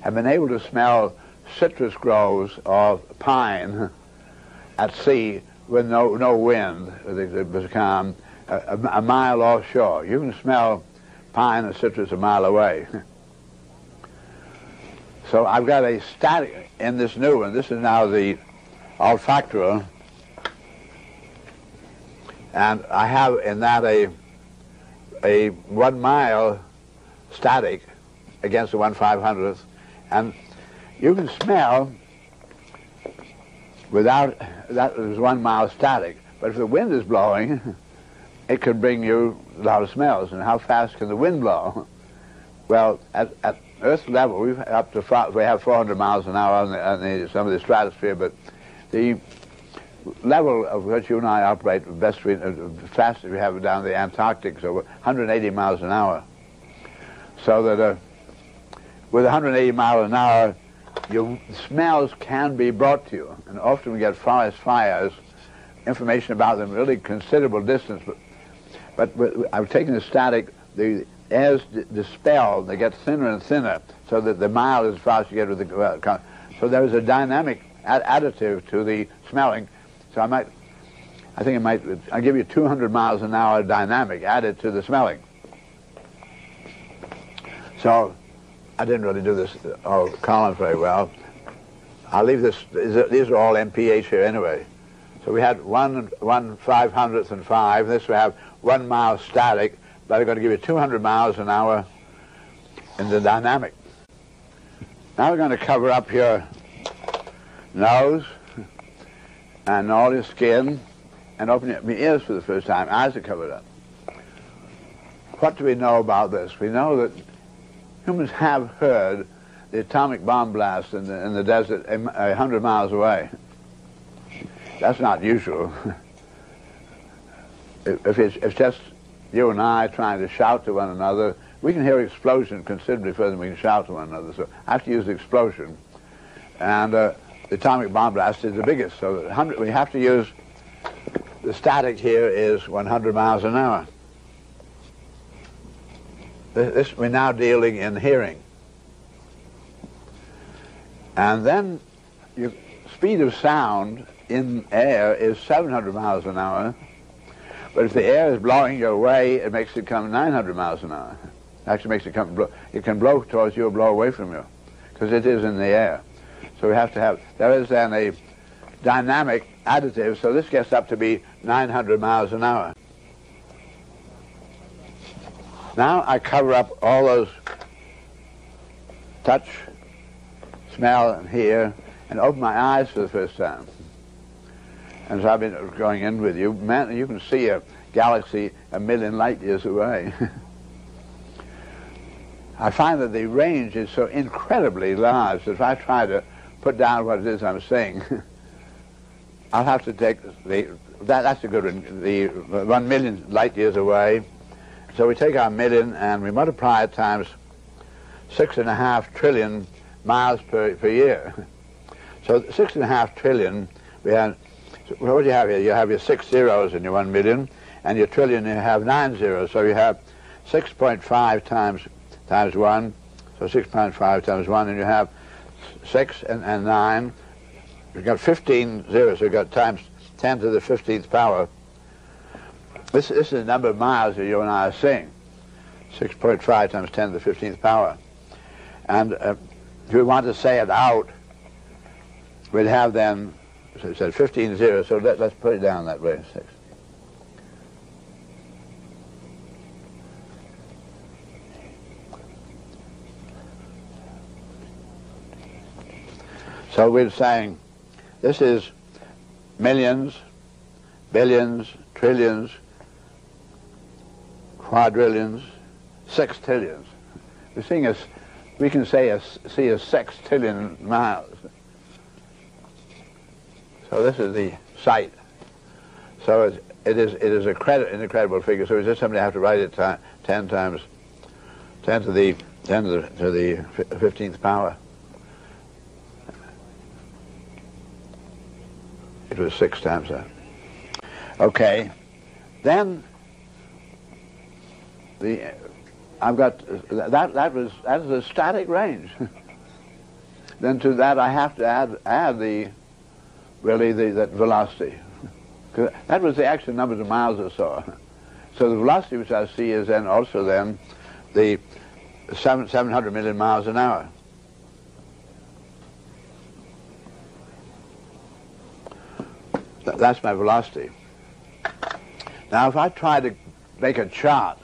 have been able to smell citrus groves of pine at sea with no, no wind. It was calm, a, a mile offshore. You can smell pine and citrus a mile away. so I've got a static in this new one. This is now the olfactory. And I have in that a, a one mile static against the one five hundredth. And you can smell without, that is one mile static. But if the wind is blowing, it could bring you a lot of smells. And how fast can the wind blow? Well, at, at Earth level, we've up to we have 400 miles an hour on, the, on the, some of the stratosphere, but the level of which you and I operate best we, uh, fastest we have down the Antarctic, so 180 miles an hour. So that uh, with 180 miles an hour, your smells can be brought to you. And often we get forest fires, information about them really considerable distance. But, but I've taken the static, the airs dispel, they get thinner and thinner, so that the mile is as you get with the, uh, so there is a dynamic additive to the smelling. So I might, I think it might, I'll give you 200 miles an hour dynamic added to the smelling. So I didn't really do this uh, oh, column very well. I'll leave this, these are all MPH here anyway. So we had one, one five hundredth and five. This we have one mile static, but I'm going to give you 200 miles an hour in the dynamic. Now we're going to cover up your nose and all his skin and open your ears for the first time. Eyes are covered up. What do we know about this? We know that humans have heard the atomic bomb blast in the, in the desert a, a hundred miles away. That's not usual. if it's, it's just you and I trying to shout to one another, we can hear explosion considerably further than we can shout to one another. So I have to use the explosion. And uh, the atomic bomb blast is the biggest. So we have to use, the static here is 100 miles an hour. This, we're now dealing in hearing. And then your speed of sound in air is 700 miles an hour. But if the air is blowing your way, it makes it come 900 miles an hour. Actually makes it come, it can blow towards you or blow away from you, because it is in the air. So we have to have, there is then a dynamic additive, so this gets up to be 900 miles an hour. Now I cover up all those touch, smell, and hear, and open my eyes for the first time. And so I've been going in with you. Man, you can see a galaxy a million light years away. I find that the range is so incredibly large that if I try to put down what it is I'm saying, I'll have to take the, that, that's a good one, the one million light years away, so we take our million and we multiply it times six and a half trillion miles per, per year. So six and a half trillion, we had what do you have here? You have your six zeros in your one million, and your trillion you have nine zeros. So you have 6.5 times times one, so 6.5 times one, and you have six and, and nine. You've got 15 zeros. You've got times 10 to the 15th power. This, this is the number of miles that you and I are seeing. 6.5 times 10 to the 15th power. And uh, if we want to say it out, we'd have then, so it said 15 zeros, so let, us put it down that way, 6. So we're saying this is millions, billions, trillions, quadrillions, sextillions. We're seeing a, we can say a, see a sextillion miles. So this is the sight. So it, it is it is a credit, an incredible figure. So is this somebody have to write it ten times, ten to the ten to the, to the fifteenth power? It was six times that. Okay. Then the I've got that that was that is a static range. then to that I have to add add the really the that velocity. that was the actual numbers of miles or so. So the velocity which I see is then also then the seven, 700 million miles an hour. That's my velocity. Now, if I try to make a chart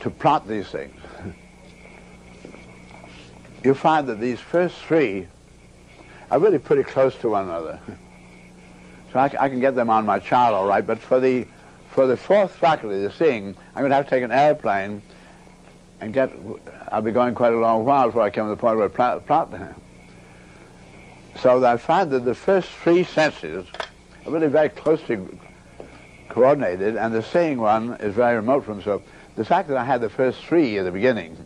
to plot these things, you find that these first three are really pretty close to one another. So I, I, can get them on my chart all right, but for the, for the fourth faculty, the seeing, I'm going to have to take an airplane and get, I'll be going quite a long while before I come to the point where I plot, plot them. So I find that the first three senses are really very closely coordinated, and the seeing one is very remote from. So the fact that I had the first three at the beginning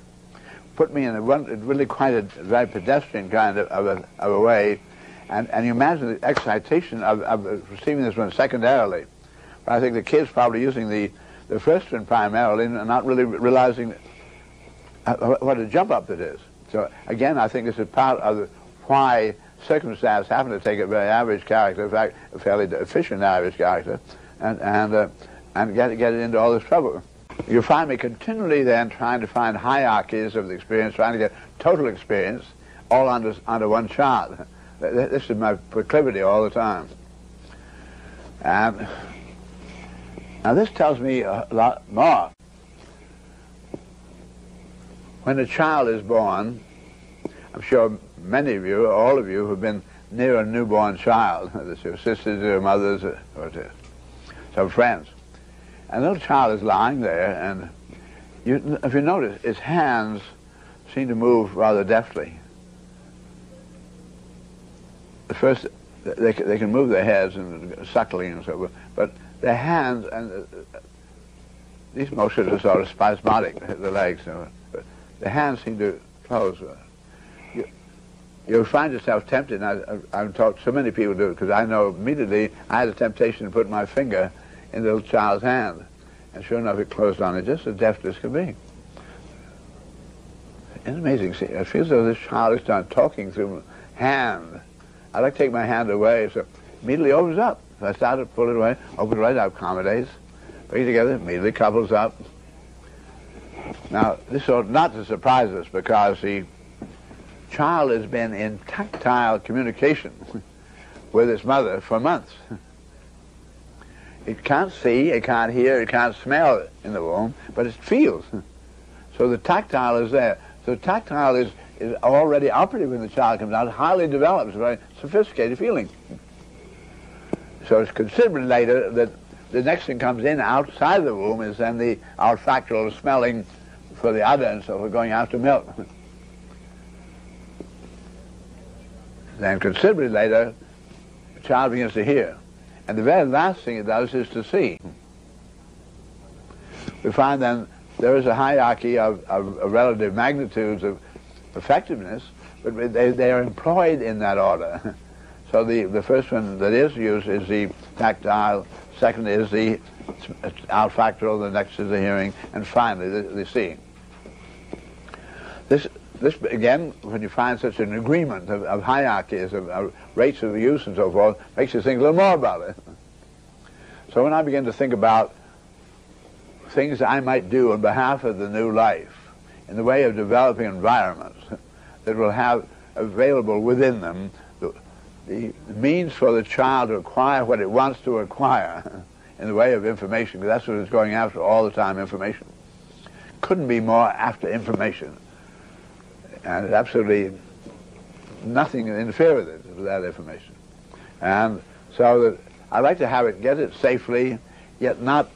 put me in a really quite a very pedestrian kind of, of, a, of a way, and, and you imagine the excitation of, of receiving this one secondarily. But I think the kids probably using the, the first one primarily and not really realizing uh, what a jump up it is. So again, I think this is part of why circumstance happened to take a very average character, in fact, a fairly efficient average character, and, and, uh, and get, get it into all this trouble. You find me continually then trying to find hierarchies of the experience, trying to get total experience all under, under one chart. This is my proclivity all the time. And now this tells me a lot more. When a child is born, I'm sure many of you, all of you, have been near a newborn child. There's your sisters, your mothers, or some friends. And the little child is lying there, and you, if you notice, its hands seem to move rather deftly. At first, they, they can move their heads and suckling and so forth, but their hands and uh, these motions are sort of spasmodic, the legs, you know, the hands seem to close you'll find yourself tempted, and I, have taught so many people do it, because I know immediately I had a temptation to put my finger in the little child's hand. And sure enough, it closed on it just as deft as could be. It's amazing. See, it feels as though this child is done talking through hand. I like to take my hand away, so immediately opens up. I start to pull it away, opens right up, accommodates, bring it together, immediately couples up. Now, this ought not to surprise us because the child has been in tactile communication with its mother for months. It can't see, it can't hear, it can't smell in the womb, but it feels. So the tactile is there. So tactile is, is already operative when the child comes out, highly developed, very sophisticated feeling. So it's considerably later that the next thing comes in outside the womb is then the olfactory smelling for the udder and so we're going after milk. Then considerably later, the child begins to hear. And the very last thing it does is to see. We find then there is a hierarchy of, of, of relative magnitudes of effectiveness, but they, they are employed in that order. So the, the first one that is used is the tactile, second is the olfactory, the next is the hearing, and finally the, the seeing. This, this again, when you find such an agreement of, of hierarchies, of, of, rates of use and so forth, makes you think a little more about it. So when I begin to think about things I might do on behalf of the new life, in the way of developing environments that will have available within them the, the means for the child to acquire what it wants to acquire in the way of information, because that's what it's going after all the time, information. Couldn't be more after information. And absolutely nothing interfere with it, with that information. And so that I like to have it, get it safely, yet not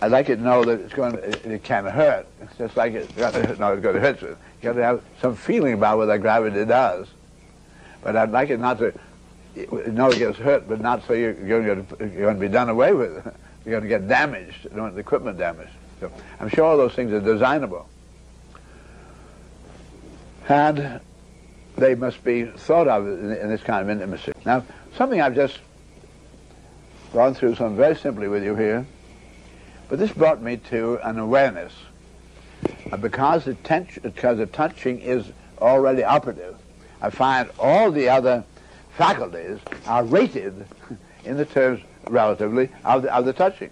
I'd like it to know that it's going it, it can hurt. It's just like it's got to, no, it's going to hurt you. You got to have some feeling about what that gravity does. But I'd like it not to know it gets hurt, but not so you're, you're, going, to, you're going to be done away with. You're going to get damaged, you know, the equipment damaged. So I'm sure all those things are designable. And they must be thought of in, in this kind of intimacy. Now, something I've just gone through some very simply with you here but this brought me to an awareness. Uh, because, the tension, because the touching is already operative, I find all the other faculties are rated in the terms relatively of the, of the touching.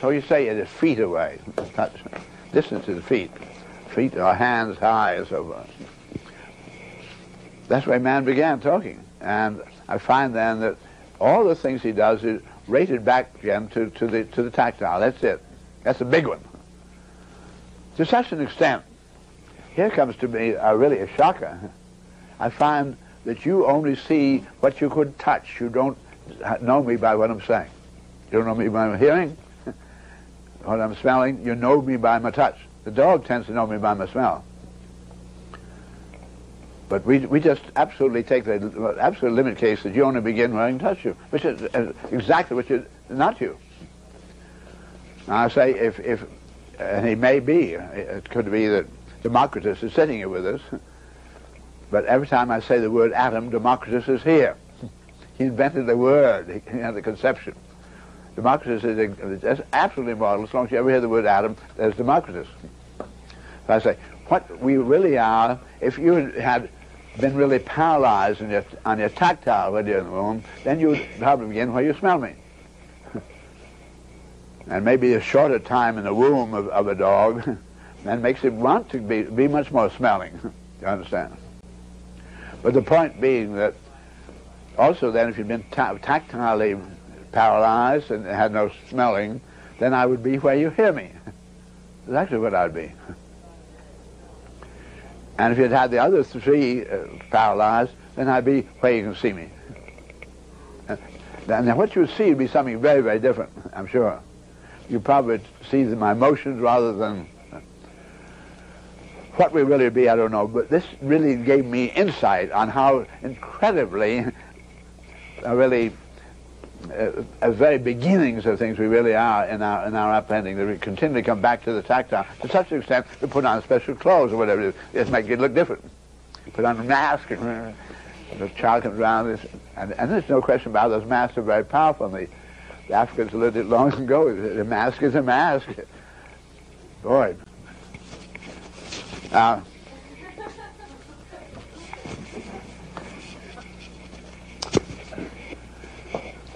So you say it is feet away, touch. Distance is feet. Feet are hands high and so forth. That's why man began talking. And I find then that all the things he does is rated back again to, to, the, to the tactile. That's it. That's a big one. To such an extent, here comes to me uh, really a shocker. I find that you only see what you could touch. You don't know me by what I'm saying. You don't know me by my hearing, what I'm smelling. You know me by my touch. The dog tends to know me by my smell. But we, we just absolutely take the absolute limit case that you only begin when I can touch you, which is uh, exactly what you, not you. Now I say if, if and he may be, it could be that Democritus is sitting here with us, but every time I say the word atom, Democritus is here. He invented the word, he had the conception. Democritus is absolutely immortal. As long as you ever hear the word atom, there's Democritus. So I say, what we really are, if you had been really paralyzed your, on your tactile when you're in the room, then you probably begin where you smell me. and maybe a shorter time in the womb of, of a dog, then makes it want to be, be much more smelling. you understand? But the point being that also then if you've been ta- tactilely paralyzed and had no smelling, then I would be where you hear me. That's actually what I'd be. And if you'd had the other three uh, paralyzed, then I'd be where you can see me. And what you would see would be something very, very different, I'm sure. You probably see my emotions rather than what we really be, I don't know. But this really gave me insight on how incredibly, uh, really, uh, at very beginnings of things we really are in our in our apprehending. That we continually come back to the tactile to such an extent we put on special clothes or whatever it is, to make it look different. Put on a mask and uh, the child comes around, and, and there's no question about those masks are very powerful. And the, the Africans lived it long ago. The mask is a mask. Boy. Now,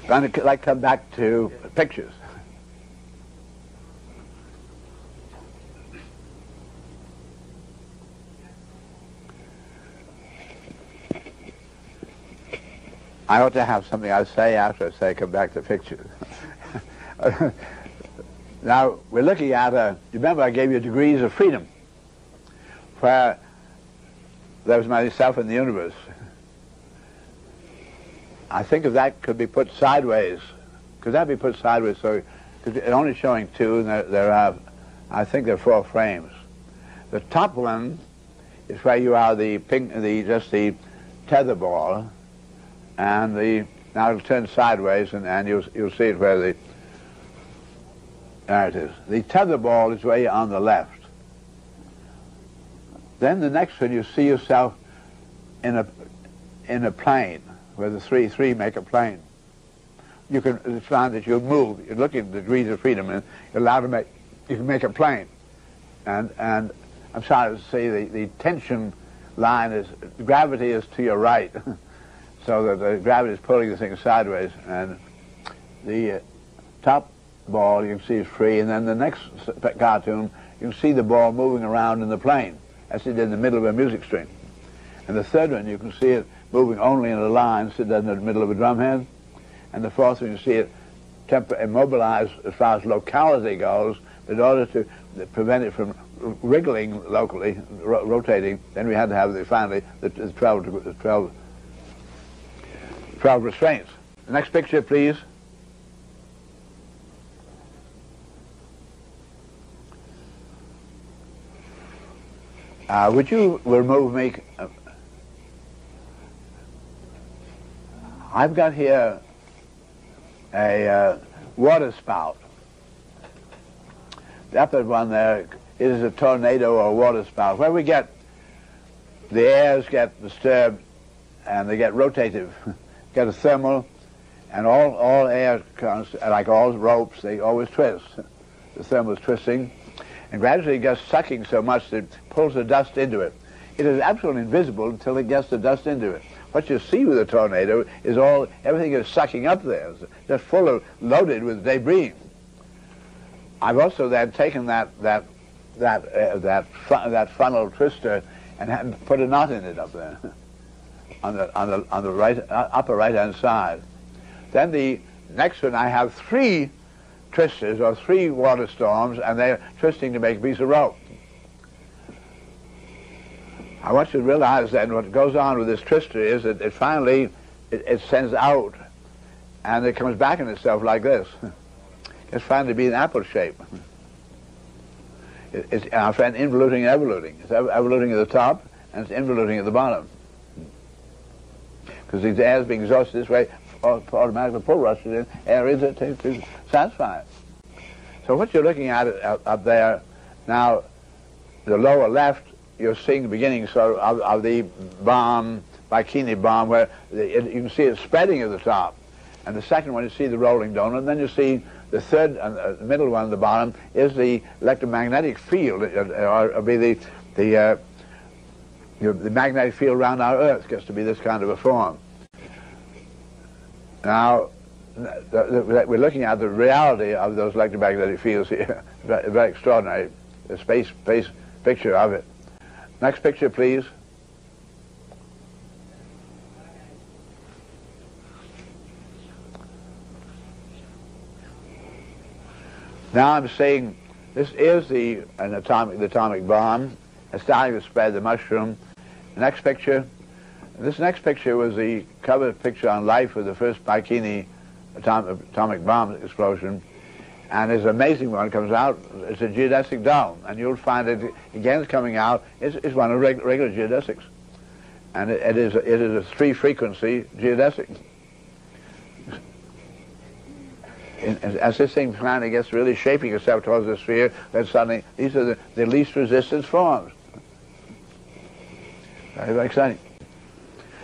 going to like come back to pictures. I ought to have something I say after I say come back to pictures. now, we're looking at a, you remember I gave you degrees of freedom, where there was myself in the universe. I think if that could be put sideways, could that be put sideways so, it's only showing two, and there, there are, uh, I think there are four frames. The top one is where you are the pink, the, just the tether ball, and the now it'll turn sideways, and, and you'll you'll see it where the there it is. The tether ball is way on the left. Then the next one, you see yourself in a in a plane, where the three three make a plane. You can find that you move. You're looking at the degrees of freedom, and you're allowed to make. You can make a plane, and and I'm sorry to say the, the tension line is gravity is to your right, so that the gravity is pulling the thing sideways, and the uh, top ball you can see is free, and then the next cartoon you can see the ball moving around in the plane, as it did in the middle of a music string. And the third one, you can see it moving only in a line, it in the middle of a drumhead. And the fourth one, you see it temper immobilized as far as locality goes, in order to prevent it from wriggling locally, ro rotating, then we had to have the, finally the, the 12, the 12, 12 restraints. Next picture, please. Uh, would you remove me? I've got here a uh, water spout. The upper one there is a tornado or a water spout. Where we get, the airs get disturbed and they get rotative, get a thermal, and all, all air currents, like all ropes, they always twist. The thermal is twisting and gradually it gets sucking so much that it pulls the dust into it. It is absolutely invisible until it gets the dust into it. What you see with a tornado is all, everything is sucking up there. It's just full of, loaded with debris. I've also then taken that, that, that, uh, that, that funnel twister and put a knot in it up there on the, on the, on the right, uh, upper right-hand side. Then the next one, I have three twisters or three water storms and they're twisting to make a piece of rope. I want you to realize that what goes on with this twister is that it finally it, it sends out and it comes back in itself like this. It's finally to be an apple shape. It, it's our friend involuting and evoluting. It's evoluting at the top and it's involuting at the bottom. Because the air is being exhausted this way, automatically pull rushes in air into to, to satisfy it. So what you're looking at up, up there now, the lower left, you're seeing the beginning sort of, of, the bomb, Bikini bomb, where the, it, you can see it spreading at the top. And the second one, you see the rolling donut. And then you see the third, uh, the middle one at the bottom is the electromagnetic field, or, or be the, the, uh, the magnetic field around our Earth gets to be this kind of a form. Now, we're looking at the reality of those electromagnetic fields here. very, very extraordinary. Space, space picture of it. Next picture, please. Now I'm saying this is the an atomic the atomic bomb. It's starting to spread the mushroom. Next picture. This next picture was the cover picture on Life of the first Bikini atomic, atomic bomb explosion. And an amazing one comes out. It's a geodesic dome. And you'll find it, again, coming out. It's, it's one of reg, regular geodesics. And it, it, is, it is a three-frequency geodesic. as this thing finally gets really shaping itself towards the sphere, then suddenly these are the, the least resistance forms. Very, very exciting.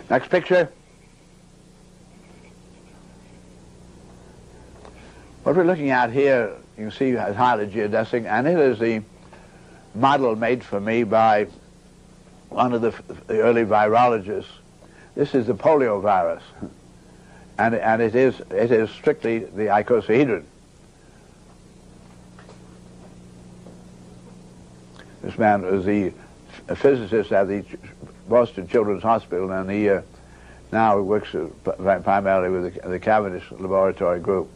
Next picture. What we're looking at here, you can see is highly geodesic, and it is the model made for me by one of the, the early virologists. This is the polio virus, and, and it, is, it is strictly the icosahedron. This man was the physicist at the Boston Children's Hospital, and he uh, now works uh, primarily with the, the Cavendish Laboratory Group.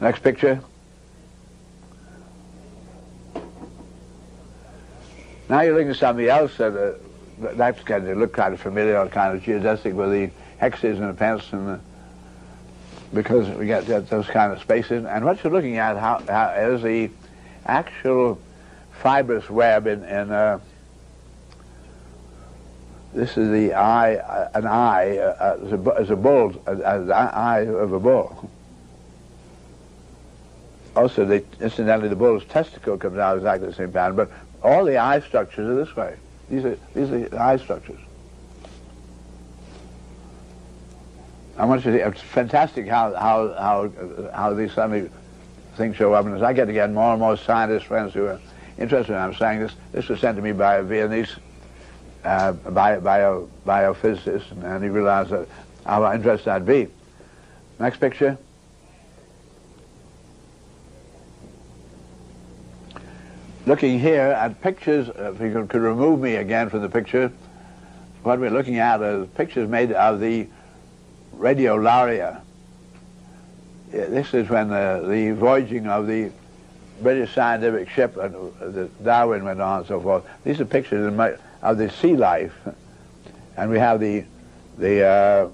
Next picture. Now you're looking at something else that uh, that's kind of look kind of familiar, kind of geodesic with the hexes and the pents and the, because we get those kind of spaces. And what you're looking at how, how is the actual fibrous web in, in uh, this is the eye, uh, an eye uh, as, a, as a bull, as the eye of a bull also, they, incidentally, the bull's testicle comes out exactly the same pattern, but all the eye structures are this way. These are, these are the eye structures. I want you to see, it's fantastic how, how, how, how these suddenly things show up. And as I get to get more and more scientist friends who are interested in I'm saying this, this was sent to me by a Viennese uh, bio, bio, biophysicist, and he realized that how interested I'd be. Next picture. Looking here at pictures, if you could, remove me again from the picture, what we're looking at is pictures made of the radiolaria. This is when the, the voyaging of the British scientific ship and uh, Darwin went on and so forth. These are pictures of the sea life, and we have the the uh,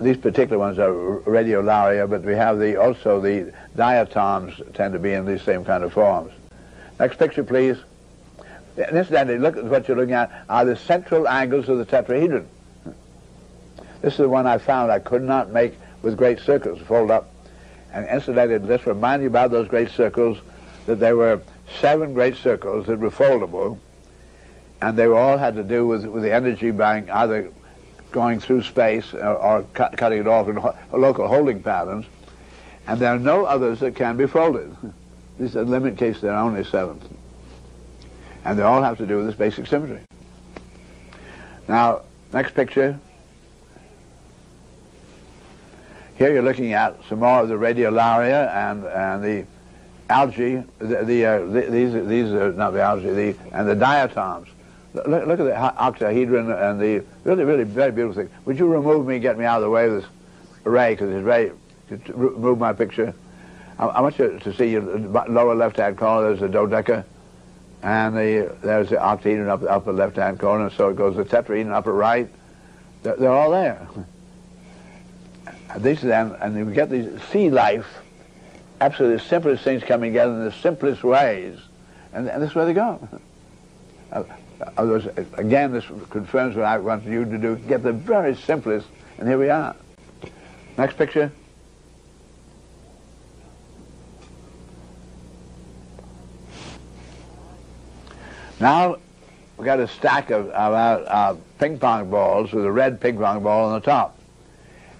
these particular ones are radiolaria, but we have the also the diatoms tend to be in these same kind of forms. Next picture, please. And incidentally, look at what you're looking at are the central angles of the tetrahedron. This is the one I found I could not make with great circles fold up. And incidentally, let's remind you about those great circles, that there were seven great circles that were foldable, and they all had to do with, with the energy being either going through space or, or cut, cutting it off in ho local holding patterns. And there are no others that can be folded. This is a limit case, there are only seven. And they all have to do with this basic symmetry. Now, next picture. Here you're looking at some more of the radiolaria and, and the algae, the, the, uh, the, these, these are not the algae, the, and the diatoms. Look, look, at the octahedron and the really, really very beautiful thing. Would you remove me, get me out of the way of this array, because it's very, remove my picture. I, I, want you to see your lower left-hand corner, there's the dodeca, and the, there's the octahedron up the upper left-hand corner, so it goes the tetrahedron upper right. They're, they're all there. These then, and we get these sea life, absolutely the simplest things coming together in the simplest ways, and, and this is where they go. Uh, Uh, Others, again, this confirms what I want you to do. Get the very simplest, and here we are. Next picture. Now, we've got a stack of, of uh, ping pong balls with a red ping pong ball on the top.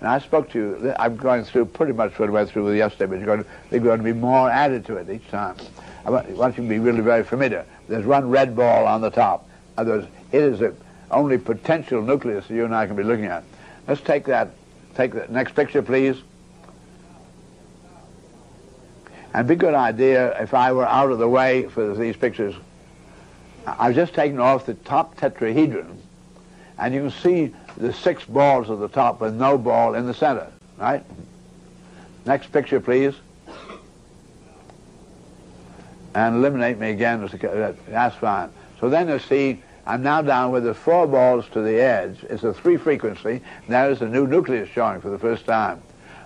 And I spoke to you, I'm going through pretty much what I went through with yesterday, but going to, there's going to be more added to it each time. I want you to be really very familiar. There's one red ball on the top other words, it is the only potential nucleus that you and I can be looking at. Let's take that, take the next picture, please. And be a good idea if I were out of the way for these pictures. I've just taken off the top tetrahedron, and you can see the six balls at the top with no ball in the center, right? Next picture, please. And eliminate me again. That's fine. So then you see I'm now down with the four balls to the edge. It's a three frequency. There's a new nucleus showing for the first time.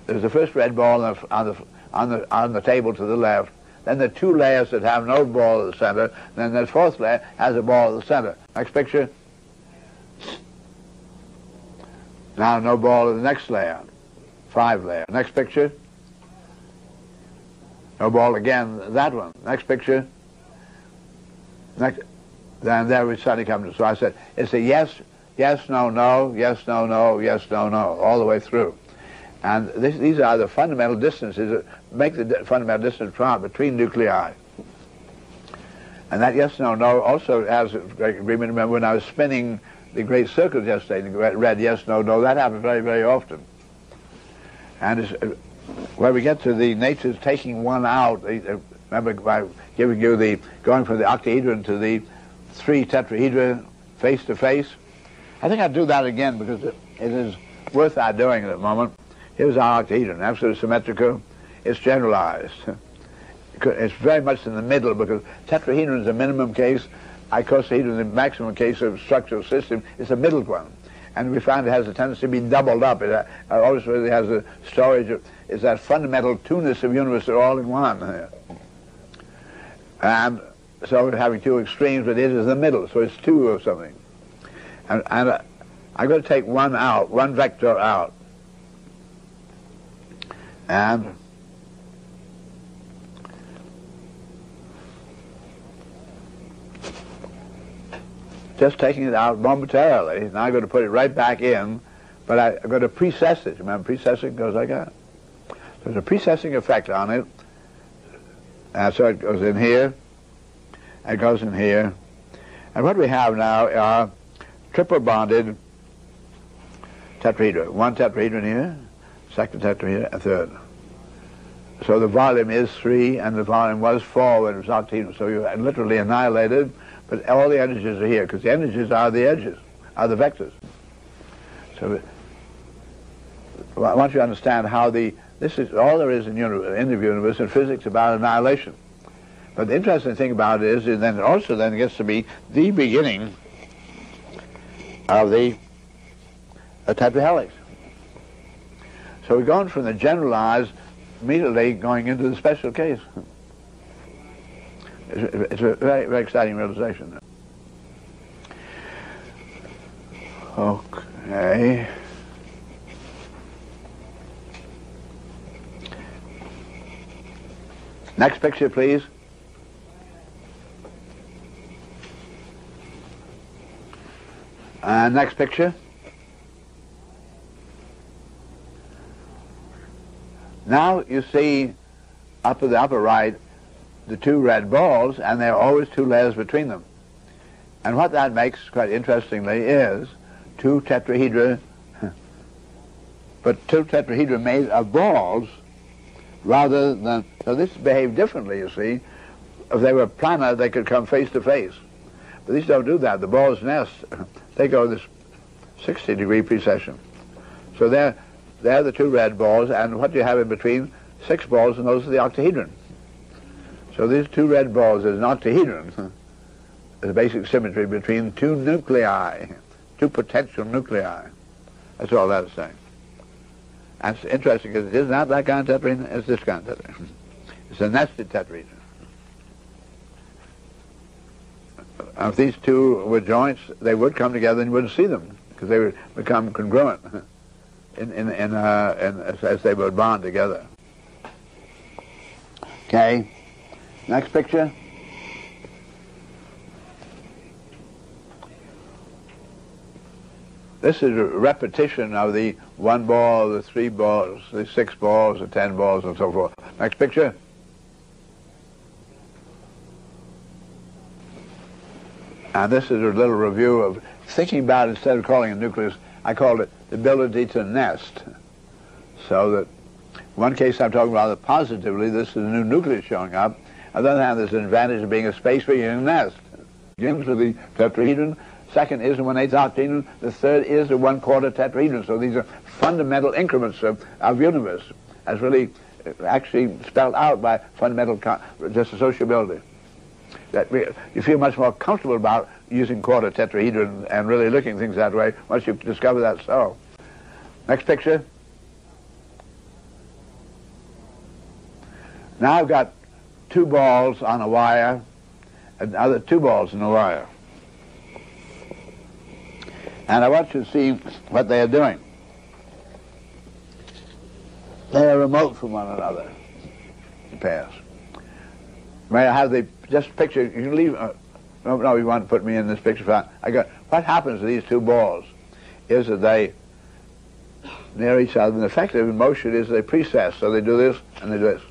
There's the first red ball on the, on the, on the, on the table to the left. Then the two layers that have no ball at the center. Then the fourth layer has a ball at the center. Next picture. Now no ball at the next layer. Five layer. Next picture. No ball again. That one. Next picture. Next then there we suddenly come to, so I said, it's a yes, yes, no, no, yes, no, no, yes, no, no, all the way through. And this, these are the fundamental distances that make the fundamental distance from between nuclei. And that yes, no, no also has a great agreement. Remember when I was spinning the great circles yesterday, the red yes, no, no, that happens very, very often. And it's, uh, where we get to the natures taking one out, uh, remember by giving you the, going from the octahedron to the three tetrahedra face to face. I think I'd do that again because it, is worth our doing at the moment. Here's our octahedron, absolutely symmetrical. It's generalized. It's very much in the middle because tetrahedron is the minimum case. Icosahedron is the maximum case of structural system. It's a middle one. And we find it has a tendency to be doubled up. It uh, also has a storage of, it's that fundamental two-ness of universe all in one. And so having two extremes, but it is the middle, so it's two of something. And, and uh, I'm going to take one out, one vector out. And just taking it out momentarily, now I'm going to put it right back in but I, I'm going to precess it. Remember, precessing goes like that. There's a precessing effect on it. And so it goes in here, it goes in here. And what we have now are triple bonded tetrahedra. One tetrahedron here, second tetrahedron, a third. So the volume is three, and the volume was four when it was octahedron. So you're literally annihilated, but all the energies are here, because the energies are the edges, are the vectors. So I want you understand how the, this is all there is in, universe, in the universe in physics about annihilation. But the interesting thing about it is, it then also then gets to be the beginning of the tetrahelix. So we're going from the generalized immediately going into the special case. It's, it's a very, very exciting realization. Okay. Next picture, please. And next picture. Now you see up at the upper right the two red balls, and there are always two layers between them. And what that makes, quite interestingly, is two tetrahedra, but two tetrahedra made of balls rather than, so this behaved differently, you see. If they were planar, they could come face to face. But these don't do that. The balls nest, they go this 60 degree precession. So they're, they're the two red balls, and what do you have in between, six balls, and those are the octahedron. So these two red balls is an octahedron. the basic symmetry between two nuclei, two potential nuclei. That's all that's saying. And it's interesting because it is not that kind of tetrahedron, it's this kind of tetrahedron. It's a nested tetrahedron. If these two were joints, they would come together and you wouldn't see them because they would become congruent in, in, in, uh, in as, as they would bond together. Okay. Next picture. This is a repetition of the one ball, the three balls, the six balls, the ten balls, and so forth. Next picture. And this is a little review of thinking about, instead of calling it nucleus, I called it the ability to nest. So that one case I'm talking about positively, this is a new nucleus showing up. On the other hand, there's an advantage of being a space where you can nest. Begins with the tetrahedron, second is a one-eighth octahedron, the third is a one-quarter tetrahedron. So these are fundamental increments of, of universe, as really uh, actually spelled out by fundamental dissociability that you feel much more comfortable about using quarter tetrahedron and really looking things that way once you discover that so. Next picture. Now I've got two balls on a wire and other two balls in a wire. And I want you to see what they are doing. They are remote from one another. the Pass. May I have the just picture? You can leave. Uh, no, no, you want to put me in this picture. I got. What happens to these two balls is that they near each other. And the effective motion is they precess. So they do this and they do this.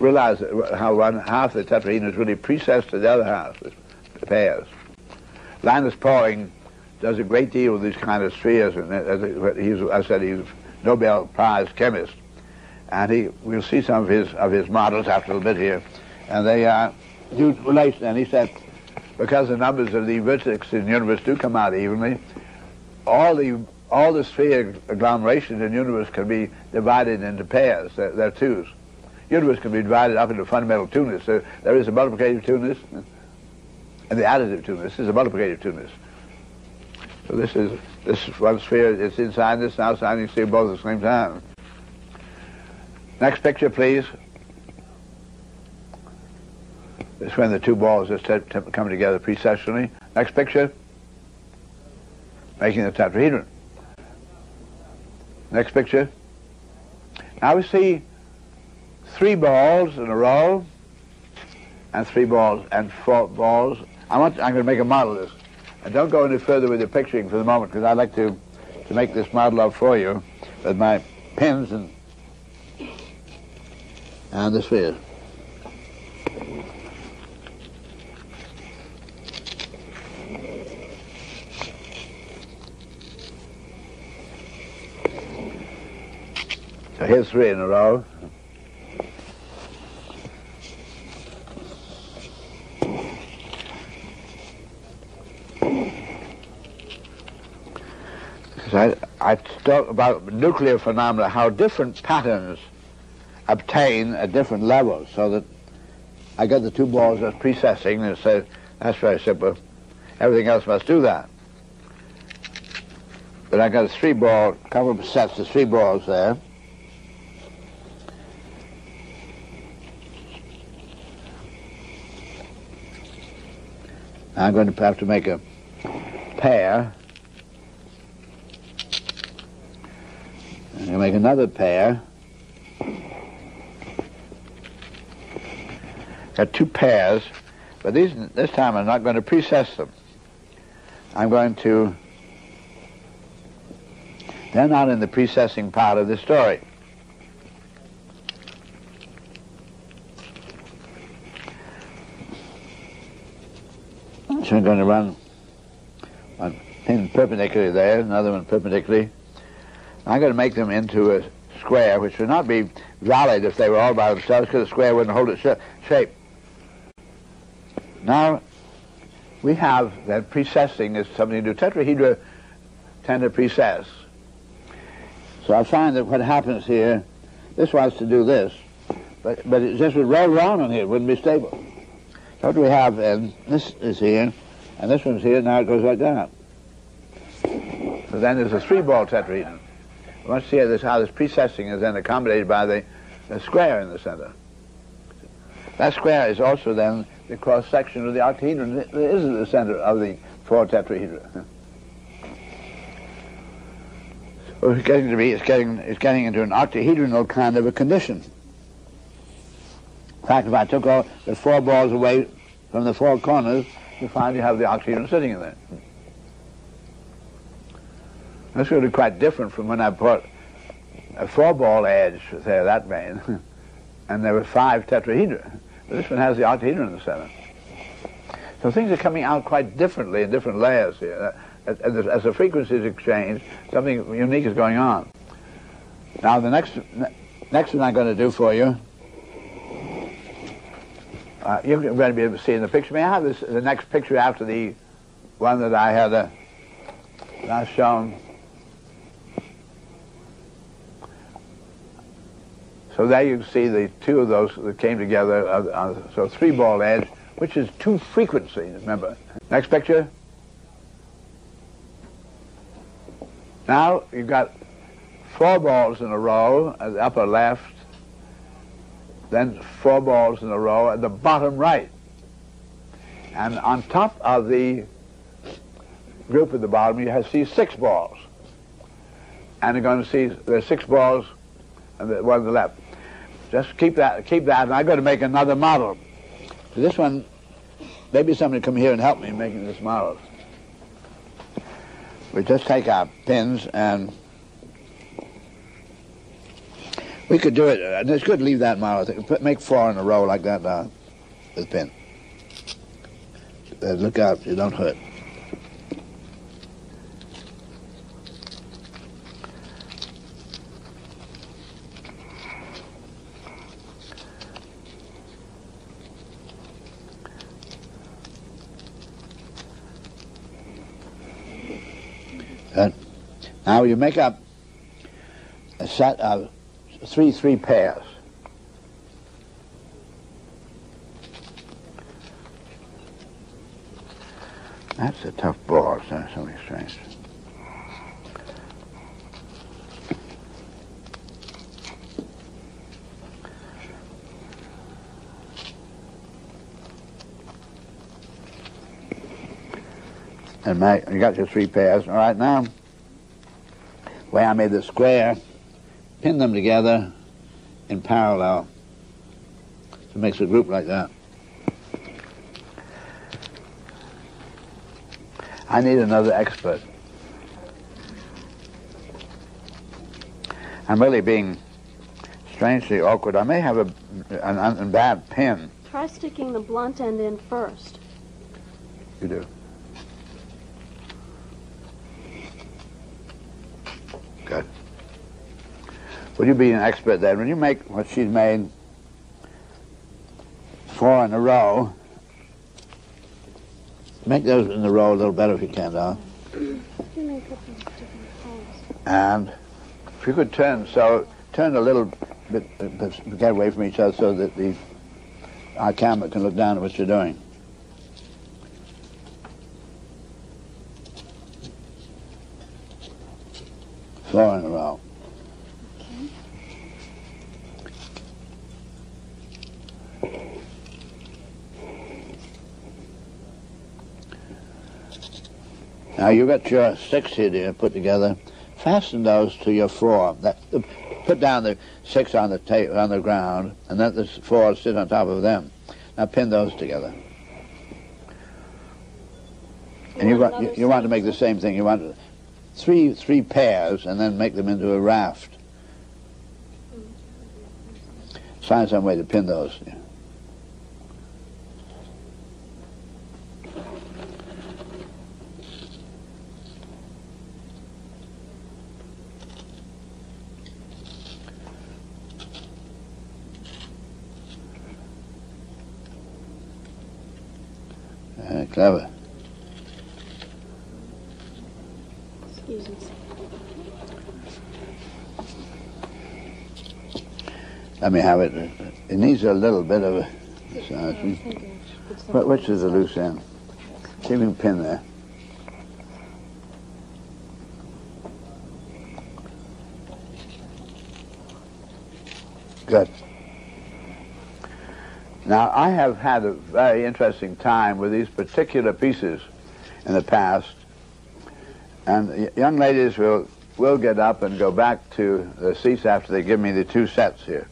Realize uh, how one half the tetrahedron is really precessed to the other half. The pairs. Linus Pauling does a great deal with these kind of spheres, and uh, uh, he's, I said he's Nobel Prize chemist and he, we'll see some of his of his models after a little bit here, and they do relation. And he said, because the numbers of the vertex in the universe do come out evenly, all the all the sphere agglomerations in the universe can be divided into pairs. They're, they're twos. Universe can be divided up into fundamental two-ness. So there is a multiplicative two-ness and the additive two-ness. This is a multiplicative two-ness. So this is this one sphere. It's inside this, outside. You see both at the same time. Next picture, please. This is when the two balls just come together precessionally. Next picture. Making the tetrahedron. Next picture. Now we see three balls in a row, and three balls and four balls. I want. I'm going to make a model of this. And don't go any further with your picturing for the moment, because I'd like to, to make this model up for you with my pins and, and the sphere. So here's three in a row. I, I talk about nuclear phenomena, how different patterns obtain at different levels, so that I get the two balls as precessing, and say that's very simple. Everything else must do that. But I got a three ball, couple of sets of three balls there. I'm going to have to make a pair. I'm going to make another pair. Got two pairs, but these this time I'm not going to precess them. I'm going to. They're not in the precessing part of the story. So I'm going to run one pin perpendicularly there, another one perpendicularly. I'm going to make them into a square, which would not be valid if they were all by themselves, because the square wouldn't hold its shape. Now, we have that precessing is something to do. Tetrahedra tend to precess. So I find that what happens here, this wants to do this, but, but it just would roll around on here, it wouldn't be stable. So what do we have, and this is here, and this one's here, now it goes like that. So then there's a three-ball tetrahedron. We must see how this, how this precessing is then accommodated by the, the square in the center. That square is also then the cross-section of the octahedron is the center of the four tetrahedra. So it's getting to be, it's getting, it's getting into an octahedronal kind of a condition. In fact, if I took all the four balls away from the four corners, you find you have the octahedron sitting in there. That's really quite different from when I put a four-ball edge there that vein, and there were five tetrahedra. This one has the octahedron in the center. So things are coming out quite differently in different layers here. As, as the frequencies exchange, something unique is going on. Now the next next one I'm going to do for you uh, you're going to be able to see in the picture. May I have this, the next picture after the one that I had uh, last shown? So there you see the two of those that came together. Uh, uh, so three ball edge, which is two frequencies, remember. Next picture. Now you've got four balls in a row at the upper left, then four balls in a row at the bottom right. And on top of the group at the bottom, you have see six balls. And you're going to see there's six balls and the one on the left. Just keep that, keep that, and I'm going to make another model. So this one, maybe somebody come here and help me in making this model. We just take our pins and we could do it, and it's good to leave that model. Make four in a row like that uh, with a pin. Uh, look out, you don't hurt. Good. Now you make up a set of three three pairs. That's a tough ball, so something strange. And my, you got your three pairs. All right, now, way I made the square, pin them together in parallel to make a group like that. I need another expert. I'm really being strangely awkward. I may have a, an, an bad pin. Try sticking the blunt end in first. You do. Will you be an expert then? When you make what she's made four in a row, make those in a row a little better if you can, Don. And if you could turn, so turn a little bit, get away from each other so that the our camera can look down at what you're doing. Four in a row. Now you got your six here put together. Fasten those to your four. That, put down the six on the tape on the ground, and then the four sit on top of them. Now pin those together. And you want you, you want to make the same thing. You want three three pairs, and then make them into a raft. Find some way to pin those. Clever. Excuse me. Let me have it. It needs a little bit of a Which is the loose end? See if you can pin there. Good. Now, I have had a very interesting time with these particular pieces in the past, and young ladies will, will get up and go back to the seats after they give me the two sets here.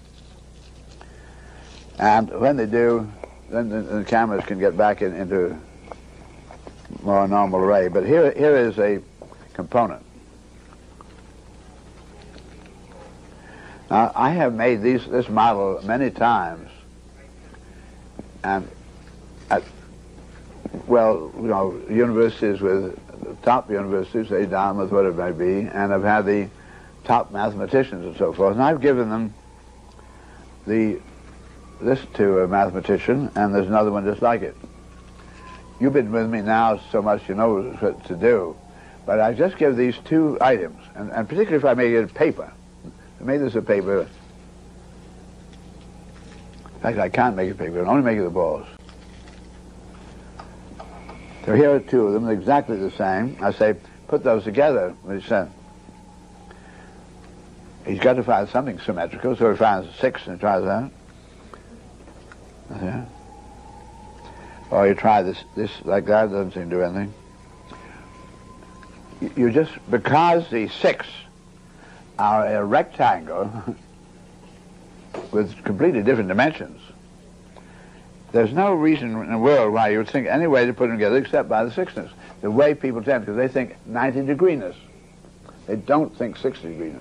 And when they do, then the, the cameras can get back in, into more normal array. But here, here is a component. Now, I have made these, this model many times and at, well, you know, universities with top universities, say Dartmouth, whatever it may be, and I've had the top mathematicians and so forth, and I've given them the this to a mathematician, and there's another one just like it. You've been with me now so much you know what to do, but I just give these two items, and, and particularly if I make it paper. I made this a paper in fact, I can't make it big. I can only make it the balls. So here are two of them, exactly the same. I say, put those together. He said, he's got to find something symmetrical, so he finds six and tries that. Yeah. Or you try this, this like that, doesn't seem to do anything. You just, because the six are a rectangle, with completely different dimensions. There's no reason in the world why you would think any way to put them together except by the sixness. The way people tend, because they think 90 degrees. They don't think 60 degrees.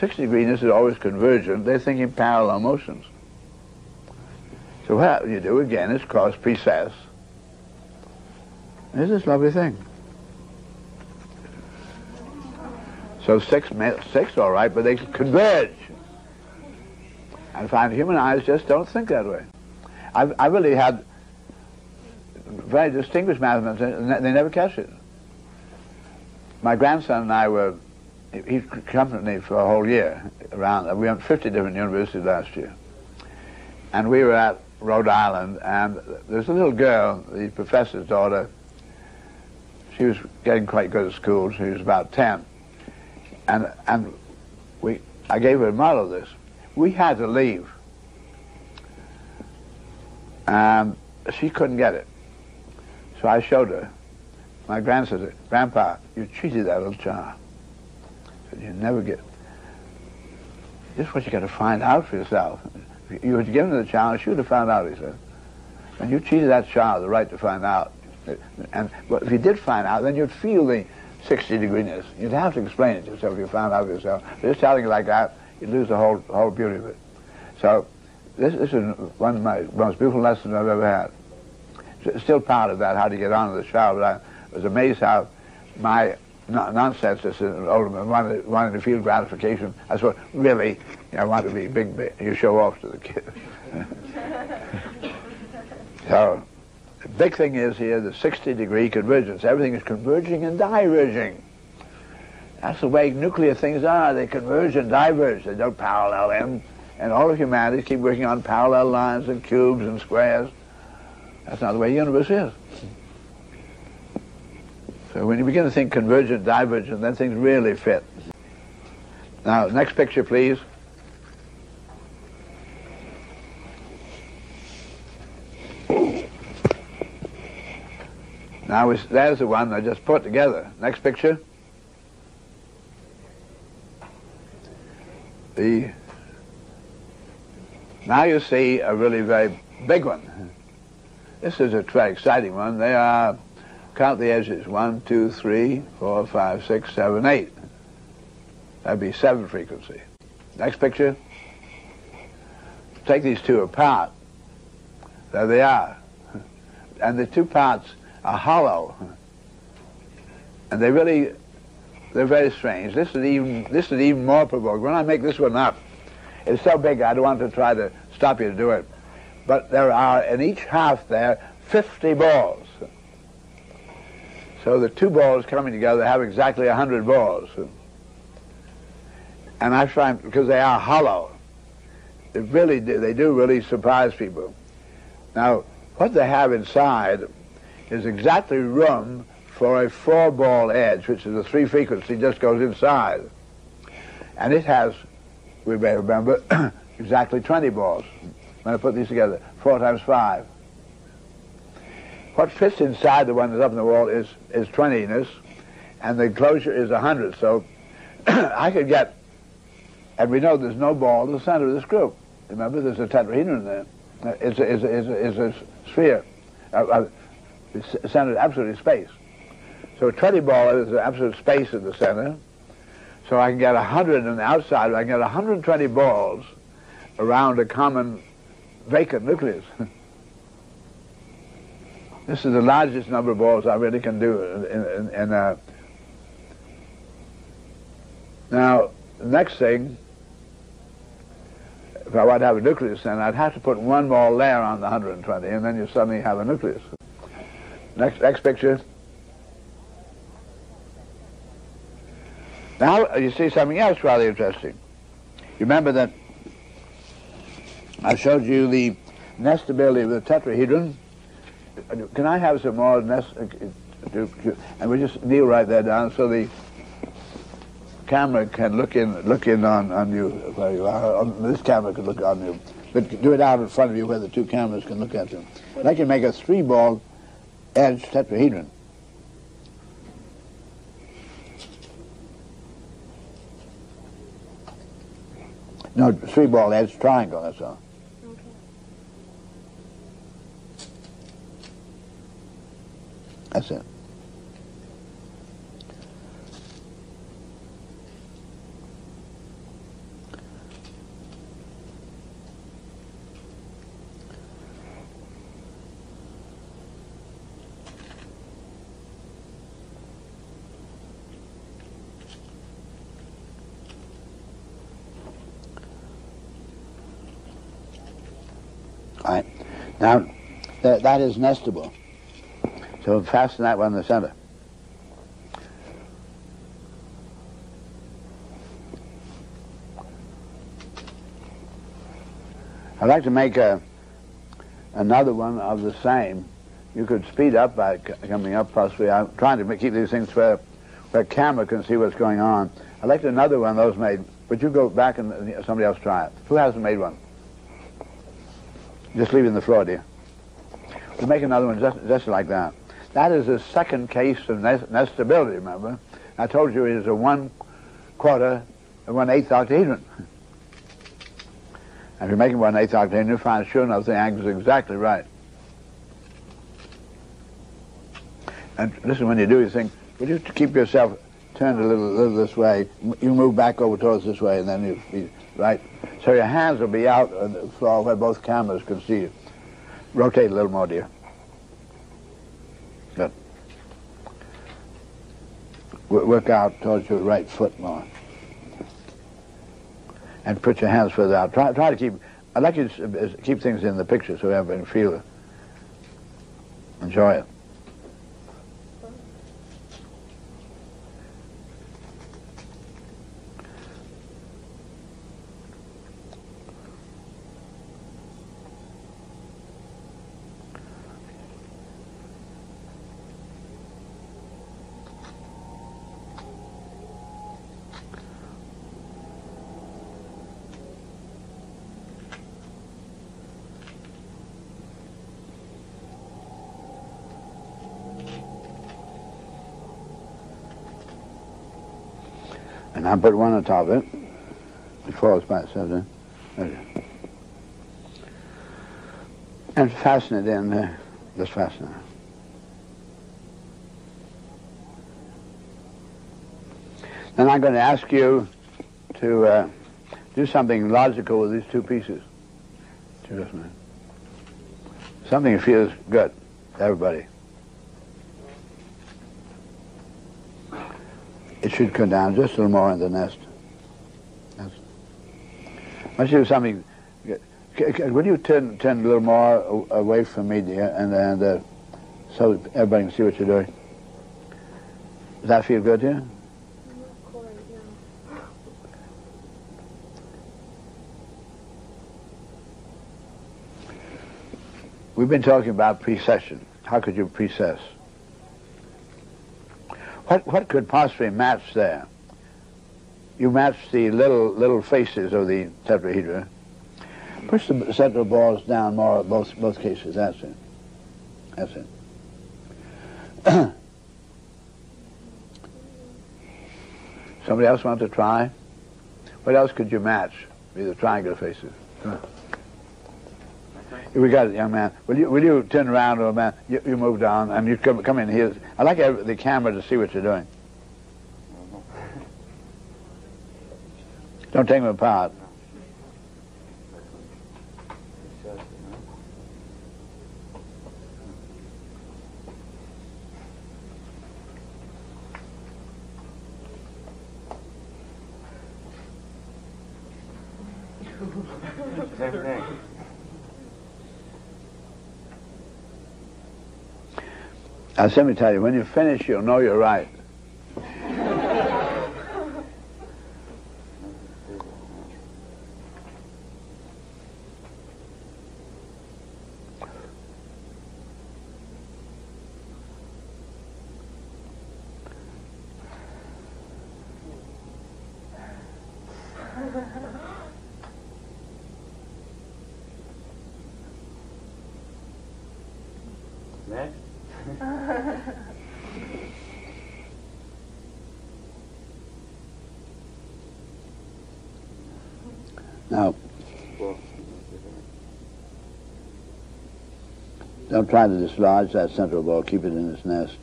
60 degrees is always convergent. They're thinking parallel motions. So what you do again is cross precess. This lovely thing. So six, six all right, but they converge. I find human eyes just don't think that way. I've, I really had very distinguished mathematicians, and they never catch it. My grandson and I were, he accompanied me for a whole year around, we went 50 different universities last year. And we were at Rhode Island, and there's a little girl, the professor's daughter, she was getting quite good at school, she was about 10. And, and we, I gave her a model of this we had to leave. And she couldn't get it. So I showed her. My grandson said, Grandpa, you cheated that little child. Said, you never get This is what you got to find out for yourself. You had given the child, she would have found out, he said. And you cheated that child the right to find out. And but if you did find out, then you'd feel the 60 degrees. You'd have to explain it to yourself if you found out yourself. Just telling it like that, you'd lose the whole whole beauty of it. So this, this is one of my most beautiful lessons I've ever had. Still proud of that, how to get on with the show, but I was amazed how my no- nonsense as an older man wanted, to feel gratification. I thought, really, you I want to be big, big, you show off to the kids. so, the big thing is here the 60 degree convergence. Everything is converging and diverging. That's the way nuclear things are. They converge and diverge. They don't parallel them. And all of humanity keep working on parallel lines and cubes and squares. That's not the way the universe is. So when you begin to think convergent, divergent, then things really fit. Now, next picture, please. Now, there's the one I just put together. Next picture. The now you see a really very big one. This is a very exciting one. They are count the edges. One, two, three, four, five, six, seven, eight. That'd be seven frequency. Next picture. Take these two apart. There they are. And the two parts are hollow. And they really, they're very strange. This is even, this is even more provoking. When I make this one up, it's so big I don't want to try to stop you to do it. But there are in each half there 50 balls. So the two balls coming together have exactly 100 balls. And I find, because they are hollow, they really do, they do really surprise people. Now, what they have inside is exactly room for a four ball edge, which is a three frequency, just goes inside. And it has, we may remember, exactly 20 balls. When I put these together, four times five. What fits inside the one that's up in the wall is, is 20ness, and the enclosure is 100. So I could get, and we know there's no ball in the center of this group. Remember, there's a tetrahedron there. It's a, it's a, it's a, it's a sphere. Uh, uh, centered absolutely space. So a 20 ball is an absolute space in the center. So I can get 100 on the outside. I can get 120 balls around a common vacant nucleus. this is the largest number of balls I really can do. In, uh... Now, the next thing, if I want to have a nucleus, then I'd have to put one more layer on the 120, and then you suddenly have a nucleus. Next, next picture. Now you see something else rather interesting. Remember that I showed you the nestability of the tetrahedron. Can I have some more nest? And we just kneel right there down so the camera can look in, look in on, on you where you are. This camera can look on you, but do it out in front of you where the two cameras can look at you. And I can make a three-ball edge tetrahedron. No, three-ball edge triangle. That's all. Okay. That's it. Right. Now, that, that is nestable. So fasten that one in the center. I'd like to make a, another one of the same. You could speed up by coming up possibly. I'm trying to keep these things where, where camera can see what's going on. I'd like another one of those made. But you go back and somebody else try it. Who hasn't made one? Just leaving the floor, dear. We'll make another one just, just like that. That is the second case of nest- nestability, remember? I told you it is a one quarter, a one eighth octahedron. And if you're making one eighth octahedron, you find sure enough the angle is exactly right. And listen, when you do, you think, will you keep yourself turned a little, little this way? You move back over towards this way, and then you, you right? So your hands will be out on the floor where both cameras can see you. Rotate a little more, dear. Good. Work out towards your right foot more. And put your hands further out. Try, try to keep, I'd like you to uh, keep things in the picture so everybody can feel it. Enjoy it. And I put one on top of it. It falls by itself then. And fasten it in there. Just fasten it. Then I'm going to ask you to uh, do something logical with these two pieces. Something that feels good to everybody. It should come down just a little more in the nest. Yes. Let's do something. Would you turn turn a little more away from me, dear, and and uh, so everybody can see what you're doing? Does that feel good to you? We've been talking about precession. How could you precess? What, what could possibly match there? You match the little little faces of the tetrahedra. Push the central balls down more both both cases. That's it. That's it. Somebody else want to try? What else could you match? The triangular faces. On. We got it, young man. Will you will you turn around, old man? You, you move down, and you come come in here. I like the camera to see what you're doing. Don't take them apart. Tell you, when you finish, you'll know you're right. Now, don't try to dislodge that central ball. Keep it in its nest.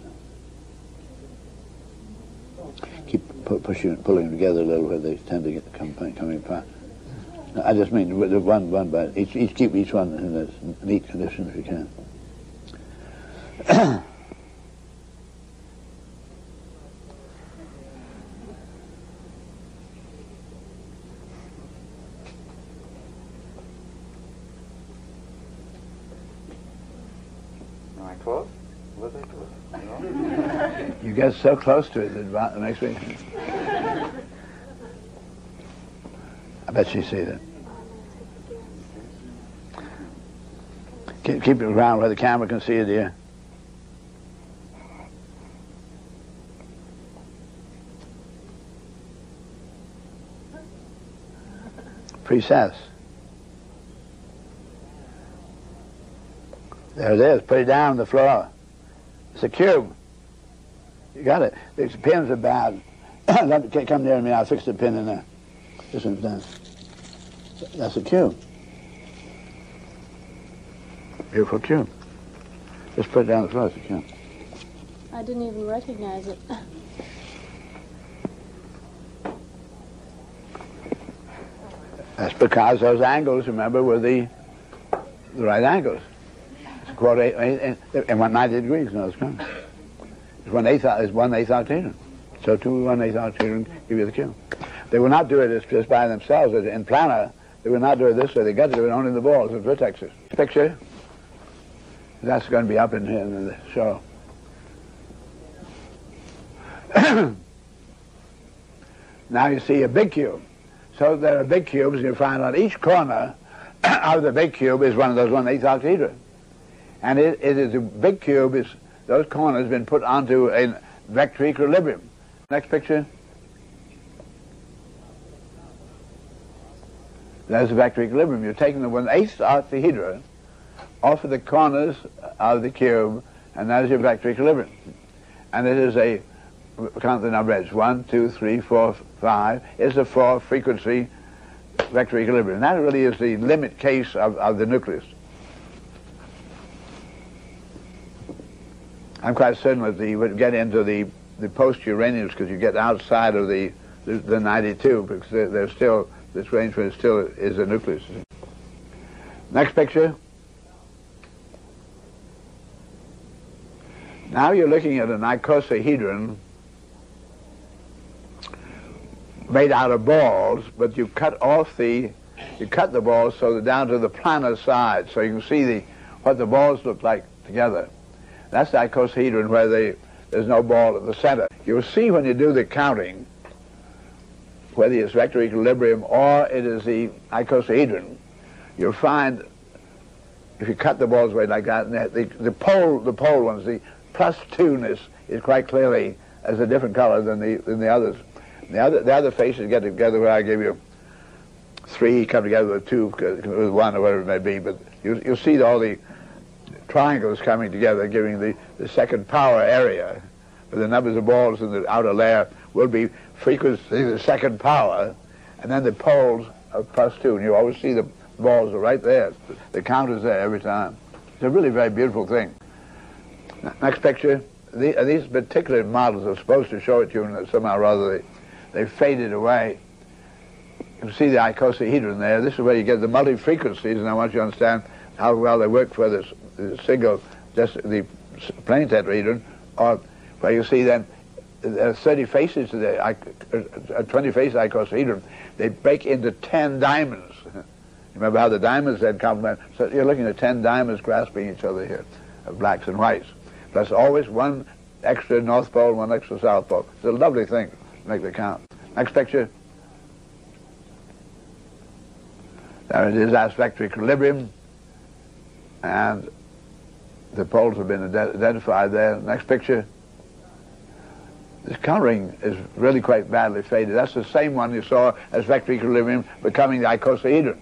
Keep pu- pushing, pulling them together a little where they tend to get come, coming apart. I just mean one, one by each, each. Keep each one in this neat condition if you can. Am I close? Was I close? So close to it that it makes me. I bet she sees it. Keep, keep it around where the camera can see it, dear. Precess. There it is. Put it down on the floor. Cube. You got it. The pins are bad. Come near me. I'll fix the pin in there. This one's done. That's a cube. Beautiful cube. Just put it down the floor. It's a cube. I didn't even recognize it. That's because those angles, remember, were the the right angles. It's a quarter eight, and 90 degrees. No, it's gone. One eighth. Uh, it's one eighth octahedron. So two one eighth octahedron give you the cube. They will not do it just by themselves in planar. They will not do it this way. They got to do it only in the balls, the vertexes. Picture. That's going to be up in here in the show. now you see a big cube. So there are big cubes, and you find on each corner of the big cube is one of those one-eighth octahedra. And it, it is a big cube, is those corners have been put onto a vector equilibrium. Next picture. There's the vector equilibrium. You're taking the one-eighth octahedra off of the corners of the cube, and that is your vector equilibrium. And it is a count the number edges. One, two, three, four, five. Is a four frequency vector equilibrium. That really is the limit case of, of the nucleus. I'm quite certain that you would get into the, the post-uraniums because you get outside of the, the, the 92 because there's still, this range still is a nucleus. Next picture. Now you're looking at an icosahedron made out of balls, but you cut off the, you cut the balls so they're down to the planar side, so you can see the, what the balls look like together. That's the icosahedron where they, there's no ball at the center. You'll see when you do the counting, whether it's vector equilibrium or it is the icosahedron, you'll find if you cut the balls away like that, the, the pole, the pole ones, the plus two-ness is quite clearly as a different color than the, than the others. The other, the other faces get together where I give you three, come together with two, uh, with one, or whatever it may be, but you, you'll see all the triangles coming together, giving the, the second power area. But the numbers of balls in the outer layer will be frequency the second power, and then the poles of plus two, and you always see the balls are right there. The count is there every time. It's a really very beautiful thing. Next picture. The, uh, these particular models are supposed to show it to you, and somehow or other they, they faded away. You can see the icosahedron there. This is where you get the multi-frequencies, and I want you to understand how well they work for this single, just the plain tetrahedron, or where you see then there are 30 faces to the uh, 20 face icosahedron. They break into 10 diamonds. Remember how the diamonds then complement? So you're looking at 10 diamonds grasping each other here, blacks and whites. There's always one extra North Pole, one extra South Pole. It's a lovely thing make the count. Next picture. There it is, vector equilibrium. And the poles have been identified there. Next picture. This coloring is really quite badly faded. That's the same one you saw as vector equilibrium becoming the icosahedron.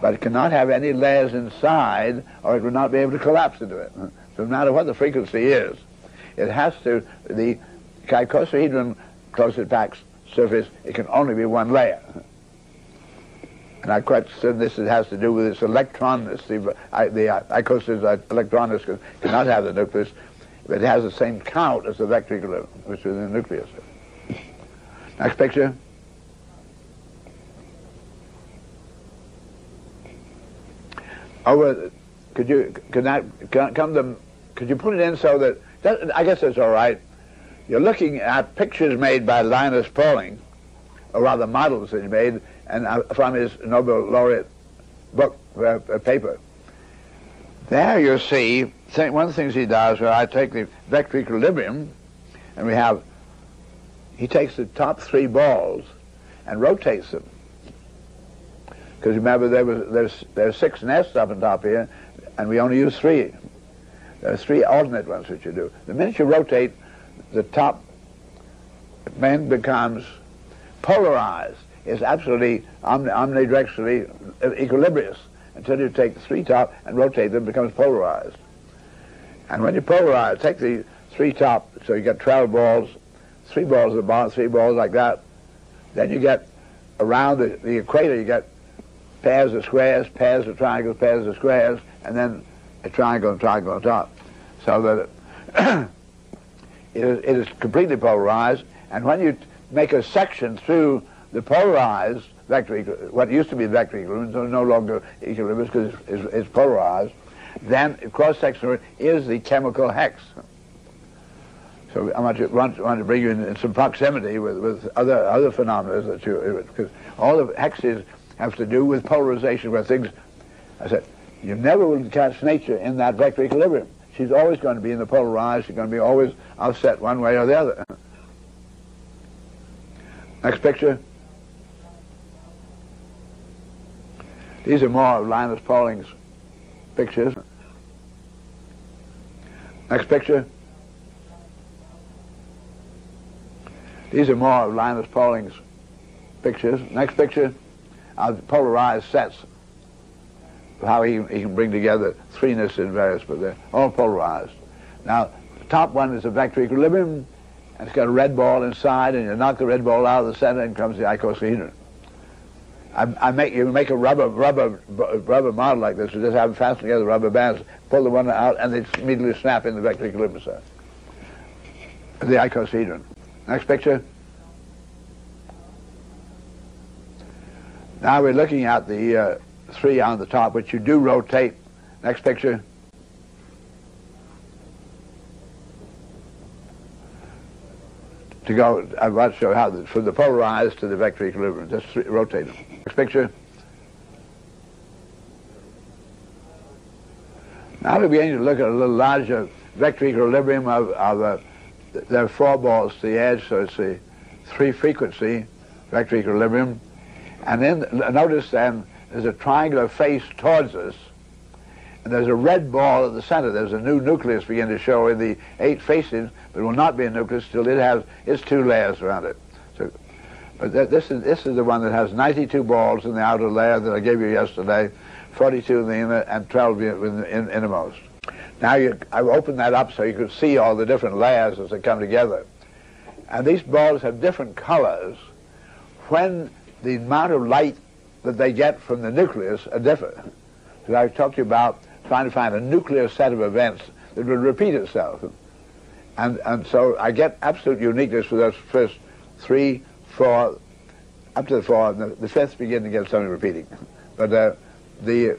But it cannot have any layers inside or it would not be able to collapse into it. So no matter what the frequency is, it has to, the icosahedron closely packed surface, it can only be one layer. And I'm quite certain this has to do with its electronness. The, I, the uh, icosa's uh, electronness cannot have the nucleus, but it has the same count as the equilibrium, which is the nucleus. Next picture. Oh, Over, could you, could that, come to, could you put it in so that, that I guess that's all right. You're looking at pictures made by Linus Pauling, or rather models that he made, and uh, from his Nobel laureate book, uh, uh, paper. There you see, one of the things he does, where I take the vector equilibrium, and we have, he takes the top three balls and rotates them. Because remember, there was there's there's six nests up on top here, and we only use three. There are three alternate ones which you do. The minute you rotate the top man becomes polarized, is absolutely omnidirectionally equilibrious until you take the three top and rotate them, it becomes polarized. And when you polarize, take the three top, so you get 12 balls, three balls at the bottom, three balls like that, then you get around the, the equator, you get pairs of squares, pairs of triangles, pairs of squares, and then a triangle and triangle on top. So that it it is completely polarized, and when you make a section through the polarized vector, what used to be vector equilibrium, so no longer equilibrium because it's, it's, it's, polarized, then cross-section is the chemical hex. So I want to, want, want to bring you in, in, some proximity with, with other other phenomena that you uh, because all the hexes have to do with polarization where things. I said you never will catch nature in that vector equilibrium. She's always going to be in the polarized. She's going to be always offset one way or the other. Next picture. These are more of Linus Pauling's pictures. Next picture. These are more of Linus Pauling's pictures. Next picture are polarized sets. How he, he can bring together threeness in various, but they're all polarized. Now, the top one is a vector equilibrium, and it's got a red ball inside, and you knock the red ball out of the center, and comes the icosahedron. I, I, make you make a rubber rubber rubber model like this. You just have them fasten together rubber bands, pull the one out, and they immediately snap in the vector equilibrium. The icosahedron. Next picture. Now we're looking at the uh, three on the top, which you do rotate. Next picture. To go, I want to show how, the, from the polarized to the vector equilibrium, just rotate them. Next picture. Now we're beginning to look at a little larger vector equilibrium of, of uh, are four balls the edge, so it's a three frequency vector equilibrium. And then notice then there's a triangular face towards us, and there's a red ball at the center. There's a new nucleus beginning to show in the eight faces, but will not be a nucleus till it has its two layers around it. Uh, but this is this is the one that has 92 balls in the outer layer that I gave you yesterday, 42 in the inner, and 12 in the innermost. Now you, I've opened that up so you can see all the different layers as they come together. And these balls have different colors when the amount of light that they get from the nucleus are different. So I've talked to you about trying to find a nuclear set of events that would repeat itself. And, and so I get absolute uniqueness for those first three, four, up to the four, the, the fifth begin to get something repeating. But uh, the,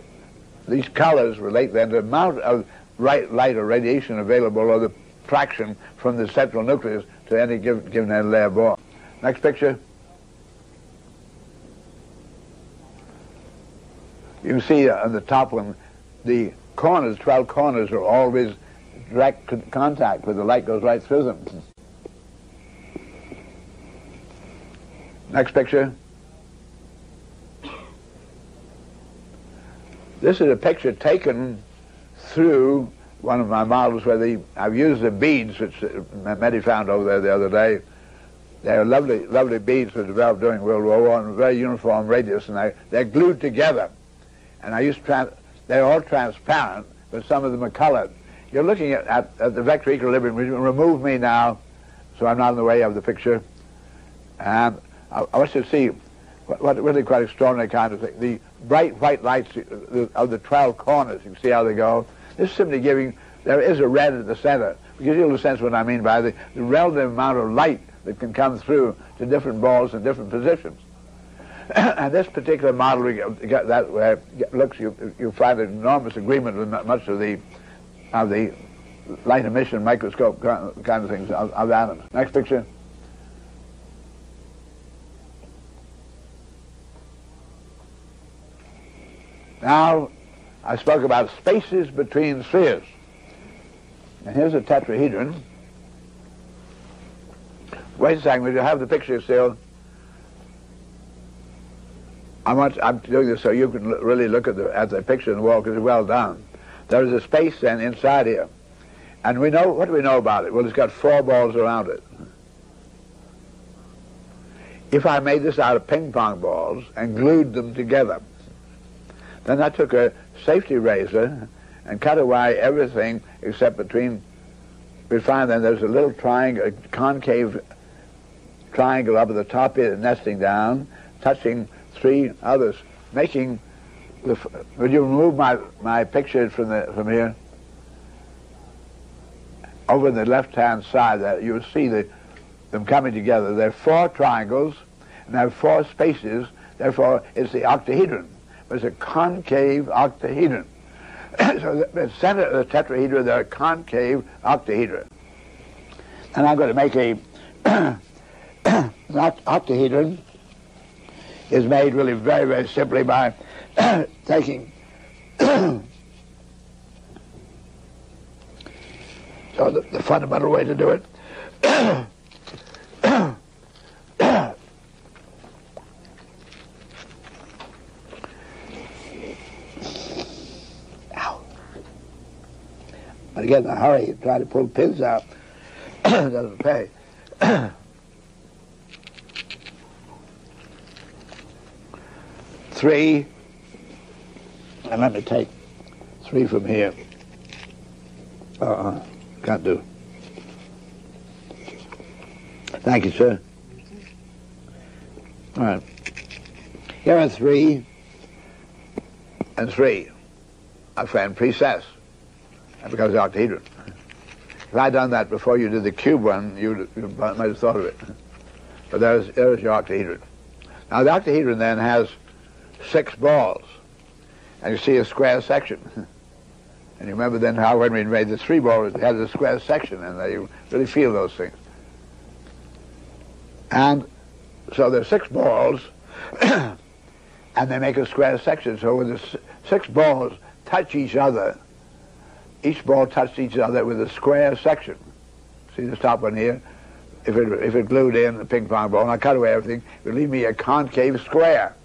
these colors relate then to the amount of right, light or radiation available or the fraction from the central nucleus to any given, given layer ball. Next picture. You see on the top one, the corners, 12 corners are always direct contact where the light goes right through them. Next picture. This is a picture taken through one of my models where the, I've used the beads, which Mehdi found over there the other day. They're lovely, lovely beads that developed during World War One, very uniform radius, and they, they're glued together. And I used trans, they're all transparent, but some of them are colored. You're looking at, at, at the vector equilibrium. Remove me now, so I'm not in the way of the picture. And I, I want you to see what, really quite extraordinary kind of thing. The bright white lights uh, of the 12 corners, you can see how they go. This is simply giving, there is a red at the center, because you'll sense what I mean by the, the relative amount of light that can come through to different balls in different positions. and this particular model, we get that looks, you, you find an enormous agreement with much of the, of the light emission microscope kind of things of, of atoms. Next picture. Now, I spoke about spaces between spheres. And here's a tetrahedron. Wait a second, you have the picture still? I want, I'm doing this so you can really look at the, at the picture in the wall because it's well done. There is a space then inside here. And we know, what do we know about it? Well, it's got four balls around it. If I made this out of ping pong balls and glued them together, then I took a safety razor and cut away everything except between, we find then there's a little triangle, a concave triangle up at the top here nesting down, touching three others, making the, would you remove my, my picture from, the, from here? over the left-hand side, that you'll see the, them coming together. There are four triangles, and there are four spaces. Therefore, it's the octahedron. It's a concave octahedron. so the, center of the tetrahedron, there are concave octahedra. And I'm going to make a octahedron is made really very, very simply by taking so the, the, fundamental way to do it But again, in a hurry, try to pull pins out doesn't pay. three, and let me take three from here. Uh-uh, can't do. Thank you, sir. All right. Here are three and three. A friend precess. Becomes octahedron. If I'd done that before you did the cube one, you might have thought of it. But there's, there's your octahedron. Now the octahedron then has six balls. And you see a square section. and you remember then how when we made the three balls, it had a square section, and you really feel those things. And so there's six balls, and they make a square section. So when the six balls touch each other, each ball touched each other with a square section. See the top one here? If it, if it glued in the ping pong ball, and I cut away everything, it would leave me a concave square.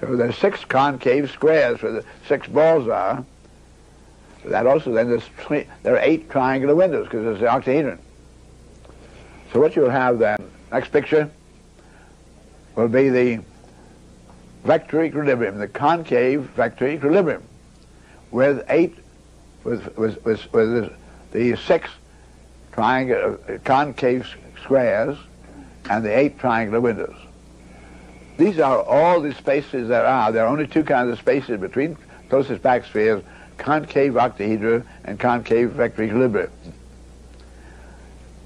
So there's six concave squares where the six balls are. That also then there's there are eight triangular windows because it's the octahedron. So what you'll have then, next picture, will be the vector equilibrium, the concave vector equilibrium, with eight, with, with, with, with the six triangular, concave squares and the eight triangular windows. These are all the spaces there are. There are only two kinds of spaces between closest back spheres, concave octahedra and concave vector equilibrium.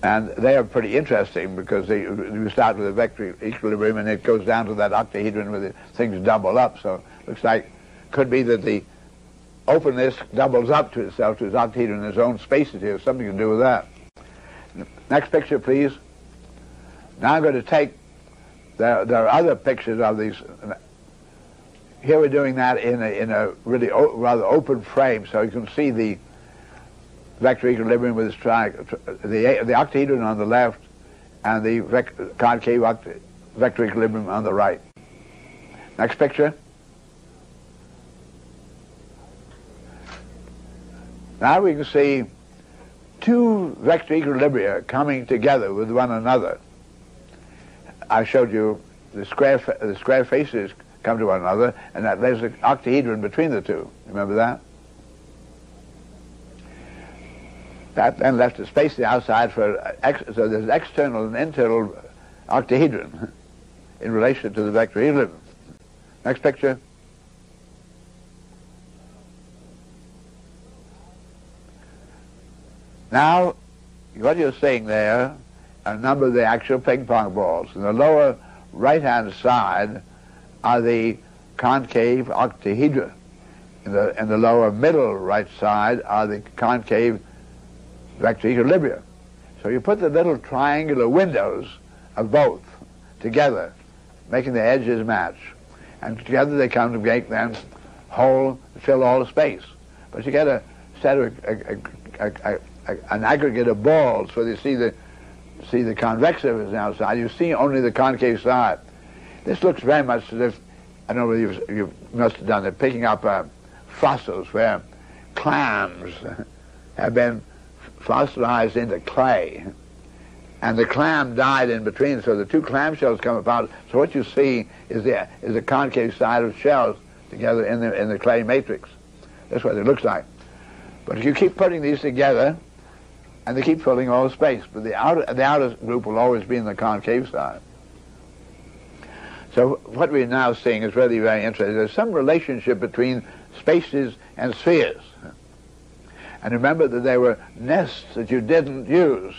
And they are pretty interesting because they, you start with a vector equilibrium and it goes down to that octahedron where the things double up. So it looks like could be that the openness doubles up to itself to its octahedron in its own spaces here. Something to do with that. Next picture, please. Now I'm going to take there, there are other pictures of these. Here we're doing that in a, in a really rather open frame, so you can see the vector equilibrium with its the, the octahedron on the left, and the concave vector equilibrium on the right. Next picture. Now we can see two vector equilibria coming together with one another. I showed you the square, the square faces come to one another, and that there's an octahedron between the two. Remember that? That then left a space the outside for, so there's an external and internal octahedron in relation to the vector equilibrium. Next picture. Now, what you're seeing there are a number of the actual ping pong balls. In the lower right-hand side are the concave octahedra. In the, in the lower middle right side are the concave equilibria. So you put the little triangular windows of both together, making the edges match. And together they come to make then whole, fill all the space. But you get a set of a, a, a, an aggregate of balls, so you see the see the convex surface outside, you see only the concave side. This looks very much as if, I don't know whether you you must have done it, picking up uh, fossils where clams have been fossilized into clay. And the clam died in between, so the two clam shells come apart. So what you see is the, is the concave side of shells together in the, in the clay matrix. That's what it looks like. But if you keep putting these together, and they keep filling all the space. But the outer, the outer group will always be in the concave side. So what we're now seeing is really very interesting. There's some relationship between spaces and spheres. And remember that they were nests that you didn't use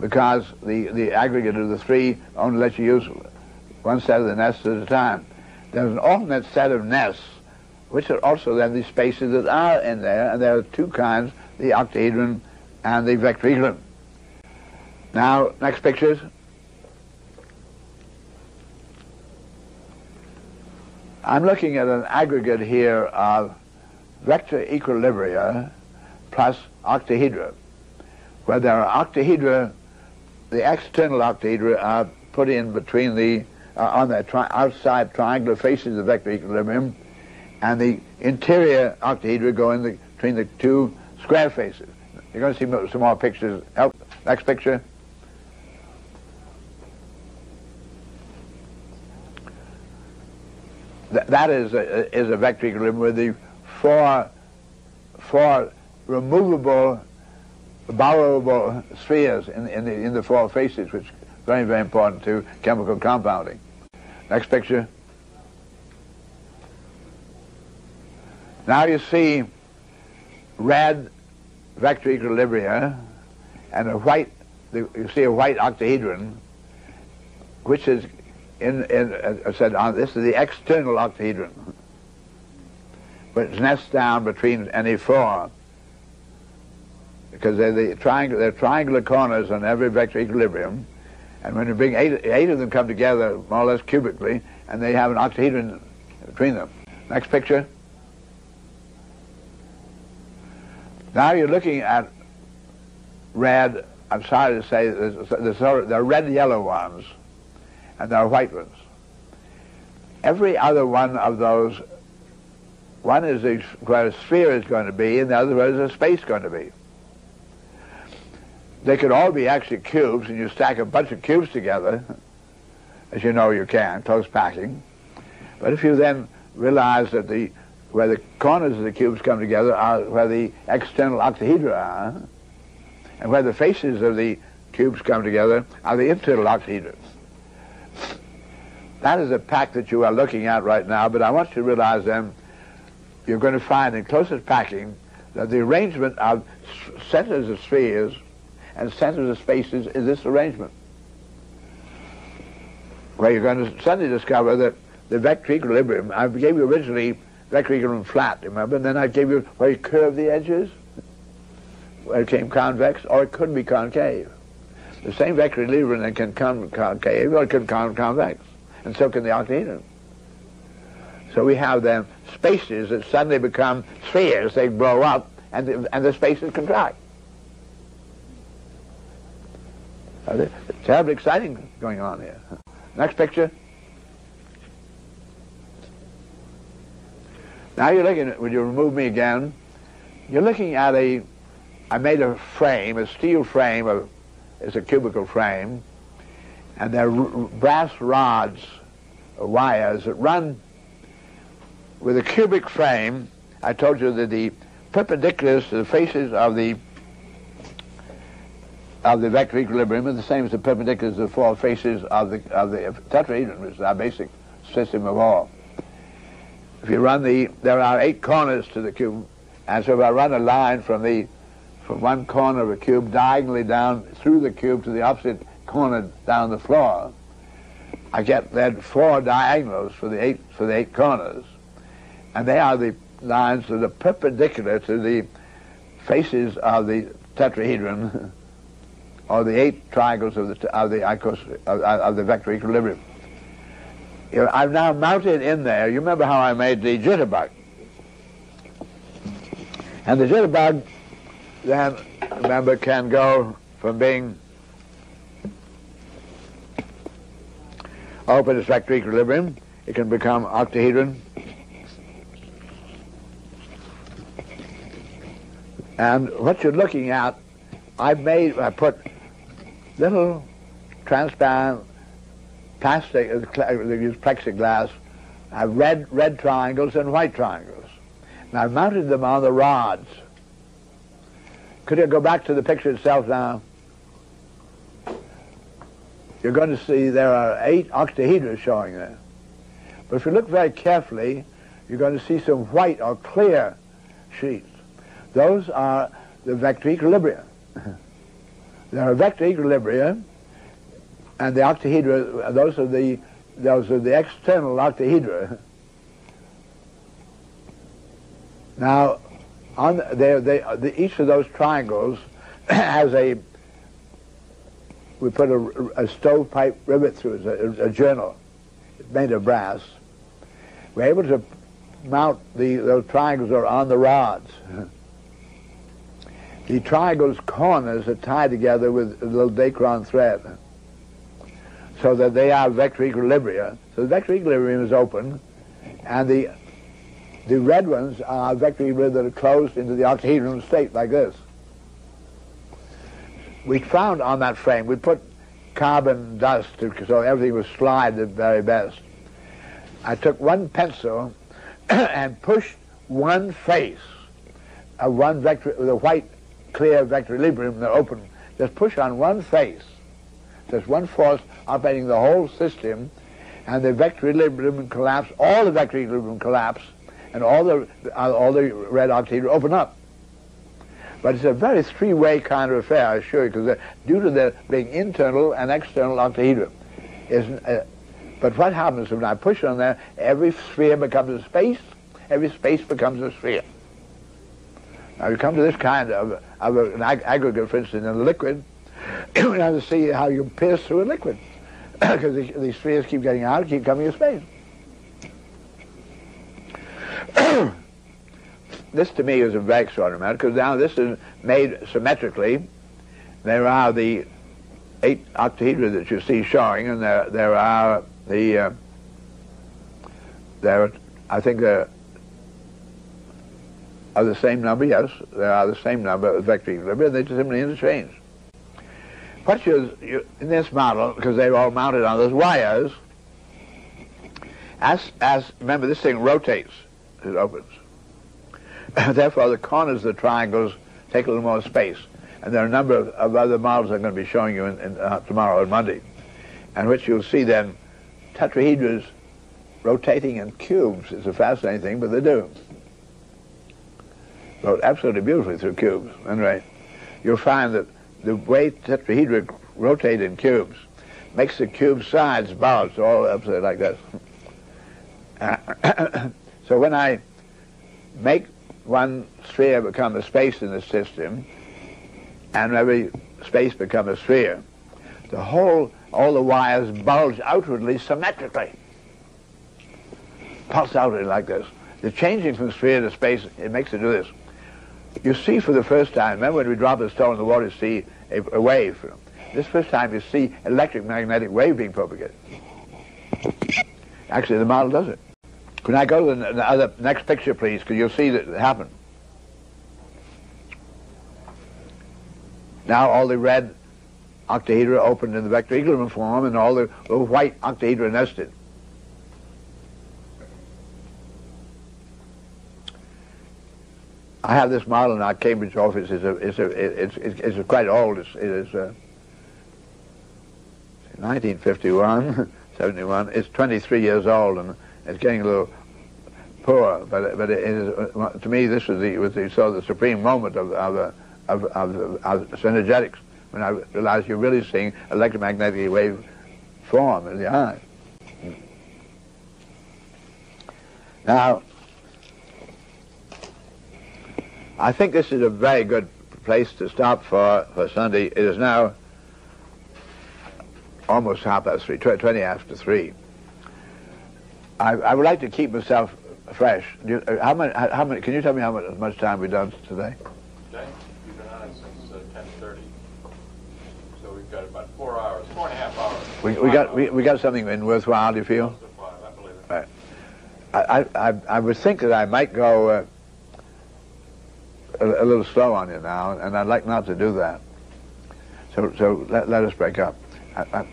because the, the aggregate of the three only lets you use one set of the nests at a time. There's an alternate set of nests, which are also then the spaces that are in there, and there are two kinds, the octahedron and the vectahedron. Now, next pictures. I'm looking at an aggregate here of vector equilibria plus octahedra, where there are octahedra, the external octahedra are put in between the, uh, on the tri outside triangular faces of vector equilibrium, and the interior octahedra go in the, between the two square faces. You're going to see some more pictures. Help. Next picture. Th that is a, is a vector equilibrium with the four, four removable, borrowable spheres in, in, the, in the four faces, which is very, very important to chemical compounding. Next picture. Now you see red vector equilibria and a white, you see a white octahedron, which is in, in I said, uh, this is the external octahedron, which nests down between any four, because they're the triangle, they're triangular corners on every vector equilibrium, and when you bring eight, eight of them come together, more or less cubically, and they have an octahedron between them. Next picture. Now you're looking at red, I'm sorry to say, there's, there's, there are red-yellow ones, and there are white ones. Every other one of those, one is where a sphere is going to be, and the other is a space going to be. They could all be actually cubes, and you stack a bunch of cubes together, as you know you can, close packing. But if you then realize that the where the corners of the cubes come together are where the external octahedra are, and where the faces of the cubes come together are the internal octahedra. That is a pack that you are looking at right now, but I want you to realize then you're going to find in closest packing that the arrangement of centers of spheres and centers of spaces is this arrangement. Where you're going to suddenly discover that the vector equilibrium, I gave you originally vector equilibrium flat, remember, and then I gave you where you curve the edges, where it came convex, or it could be concave. The same vector equilibrium then can come concave, or it can come convex and so can the octahedron. So we have then spaces that suddenly become spheres, they blow up, and the, and the spaces contract. Terribly exciting going on here. Next picture. Now you're looking at, would you remove me again? You're looking at a, I made a frame, a steel frame, of, it's a cubical frame, and they're brass rods, wires that run with a cubic frame. I told you that the perpendiculars to the faces of the of the vector equilibrium are the same as the perpendiculars to the four faces of the of the tetrahedron, which is our basic system of all. If you run the, there are eight corners to the cube, and so if I run a line from the from one corner of a cube diagonally down through the cube to the opposite corner down the floor, I get then four diagonals for the eight for the eight corners, and they are the lines that are perpendicular to the faces of the tetrahedron, or the eight triangles of the of the of, of the vector equilibrium. I've now mounted in there. You remember how I made the jitterbug, and the jitterbug then remember can go from being open its vector equilibrium. It can become octahedron. And what you're looking at, I've made, I put little transparent plastic, uh, uh, they use plexiglass, I've red, red triangles and white triangles. And I've mounted them on the rods. Could you go back to the picture itself now? You're going to see there are eight octahedra showing there. But if you look very carefully, you're going to see some white or clear sheets. those are the vector equilibria. there are vector equilibria, and the octahedra, those are the, those are the external octahedra. Now, on they, they, the, each of those triangles has a, we put a, a stovepipe rivet through it, a, a journal made of brass. We're able to mount the, those triangles are on the rods. the triangle's corners are tied together with a little Dacron thread so that they are vector equilibria. So the vector equilibrium is open, and the the red ones are vector equilibria that are closed into the octahedron state like this. We found on that frame, we put carbon dust to, so everything was slide the very best. I took one pencil and pushed one face of one vector, the white clear vector equilibrium, the open, just push on one face. There's one force operating the whole system, and the vector equilibrium collapse, all the vector equilibrium collapse, and all the, uh, all the red octahedra open up. But it's a very three-way kind of affair, I assure you, because due to there being internal and external octahedra. Uh, but what happens when I push on there, every sphere becomes a space, every space becomes a sphere. Now you come to this kind of, of an aggregate, for instance, in a liquid, you to see how you pierce through a liquid. Because the, the spheres keep getting out, keep coming to space. this to me is a very extraordinary matter because now this is made symmetrically. There are the eight octahedra that you see showing, and there there are the uh, there I think there are the same number. Yes, there are the same number of vector equilibria. They just simply interchange. What you, in this model, because they're all mounted on those wires, as as remember this thing rotates, it opens. Therefore, the corners of the triangles take a little more space. And there are a number of, of other models I'm going to be showing you in, in, uh, tomorrow and Monday, in which you'll see then tetrahedras rotating in cubes. It's a fascinating thing, but they do. Wrote absolutely beautifully through cubes. Anyway, you'll find that the way tetrahedra rotate in cubes makes the cube sides bulge all upside like this. so when I make one sphere become a space in the system, and every space become a sphere, the whole, all the wires bulge outwardly symmetrically. Pulse outwardly like this. The changing from sphere to space, it makes it do this. You see for the first time, remember when we drop a stone in the water, you see a, a wave. This first time you see electric magnetic wave being propagated. Actually, the model does it. Can I go to the other, next picture, please? Because you'll see that it happened. Now all the red octahedra opened in the vector equilibrium form, and all the white octahedra nested. I have this model in our Cambridge office. It's, a, it's, a, it's, it's, it's quite old. It's, it is uh, 1951, 71. It's 23 years old, and it's getting a little poor, but but it is, to me this was the was the sort of the supreme moment of of, uh, of, of, of synergetics when I realized you're really seeing electromagnetic wave form in the eye. Now, I think this is a very good place to stop for, for Sunday. It is now almost half past three, 20 after three. I, I would like to keep myself fresh. You, uh, how many? How many? Can you tell me how much, much time we've done today? Today, we've been on it since uh, ten thirty. So we've got about four hours, four and a half hours. We, we got we, we got something in worthwhile. Do you feel? I believe it. Right. I, I I would think that I might go uh, a, a, little slow on you now, and I'd like not to do that. So so let, let us break up. I, I,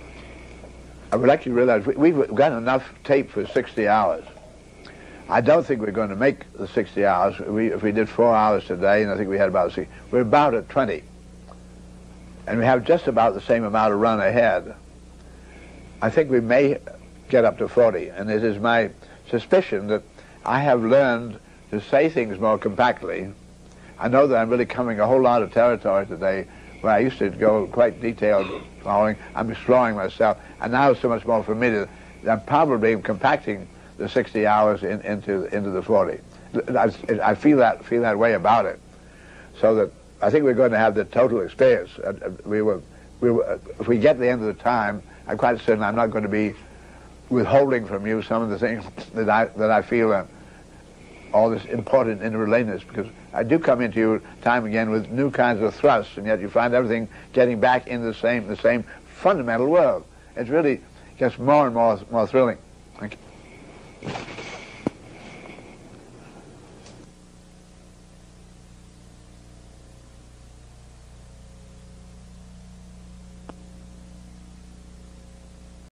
I would like you to realize we, we've got enough tape for 60 hours. I don't think we're going to make the 60 hours. We, if we did four hours today, and I think we had about 60, we're about at 20. And we have just about the same amount of run ahead. I think we may get up to 40, and it is my suspicion that I have learned to say things more compactly. I know that I'm really covering a whole lot of territory today where I used to go quite detailed following. I'm exploring myself, and now it's so much more familiar. I'm probably compacting the 60 hours in, into into the 40. I, I feel that feel that way about it. So that I think we're going to have the total experience. We will, we will, if we get to the end of the time, I'm quite certain I'm not going to be withholding from you some of the things that I that I feel are all this important interrelatedness because I do come into you time again with new kinds of thrusts, and yet you find everything getting back into the same, the same fundamental world. It really gets more and more, more thrilling. Thank you.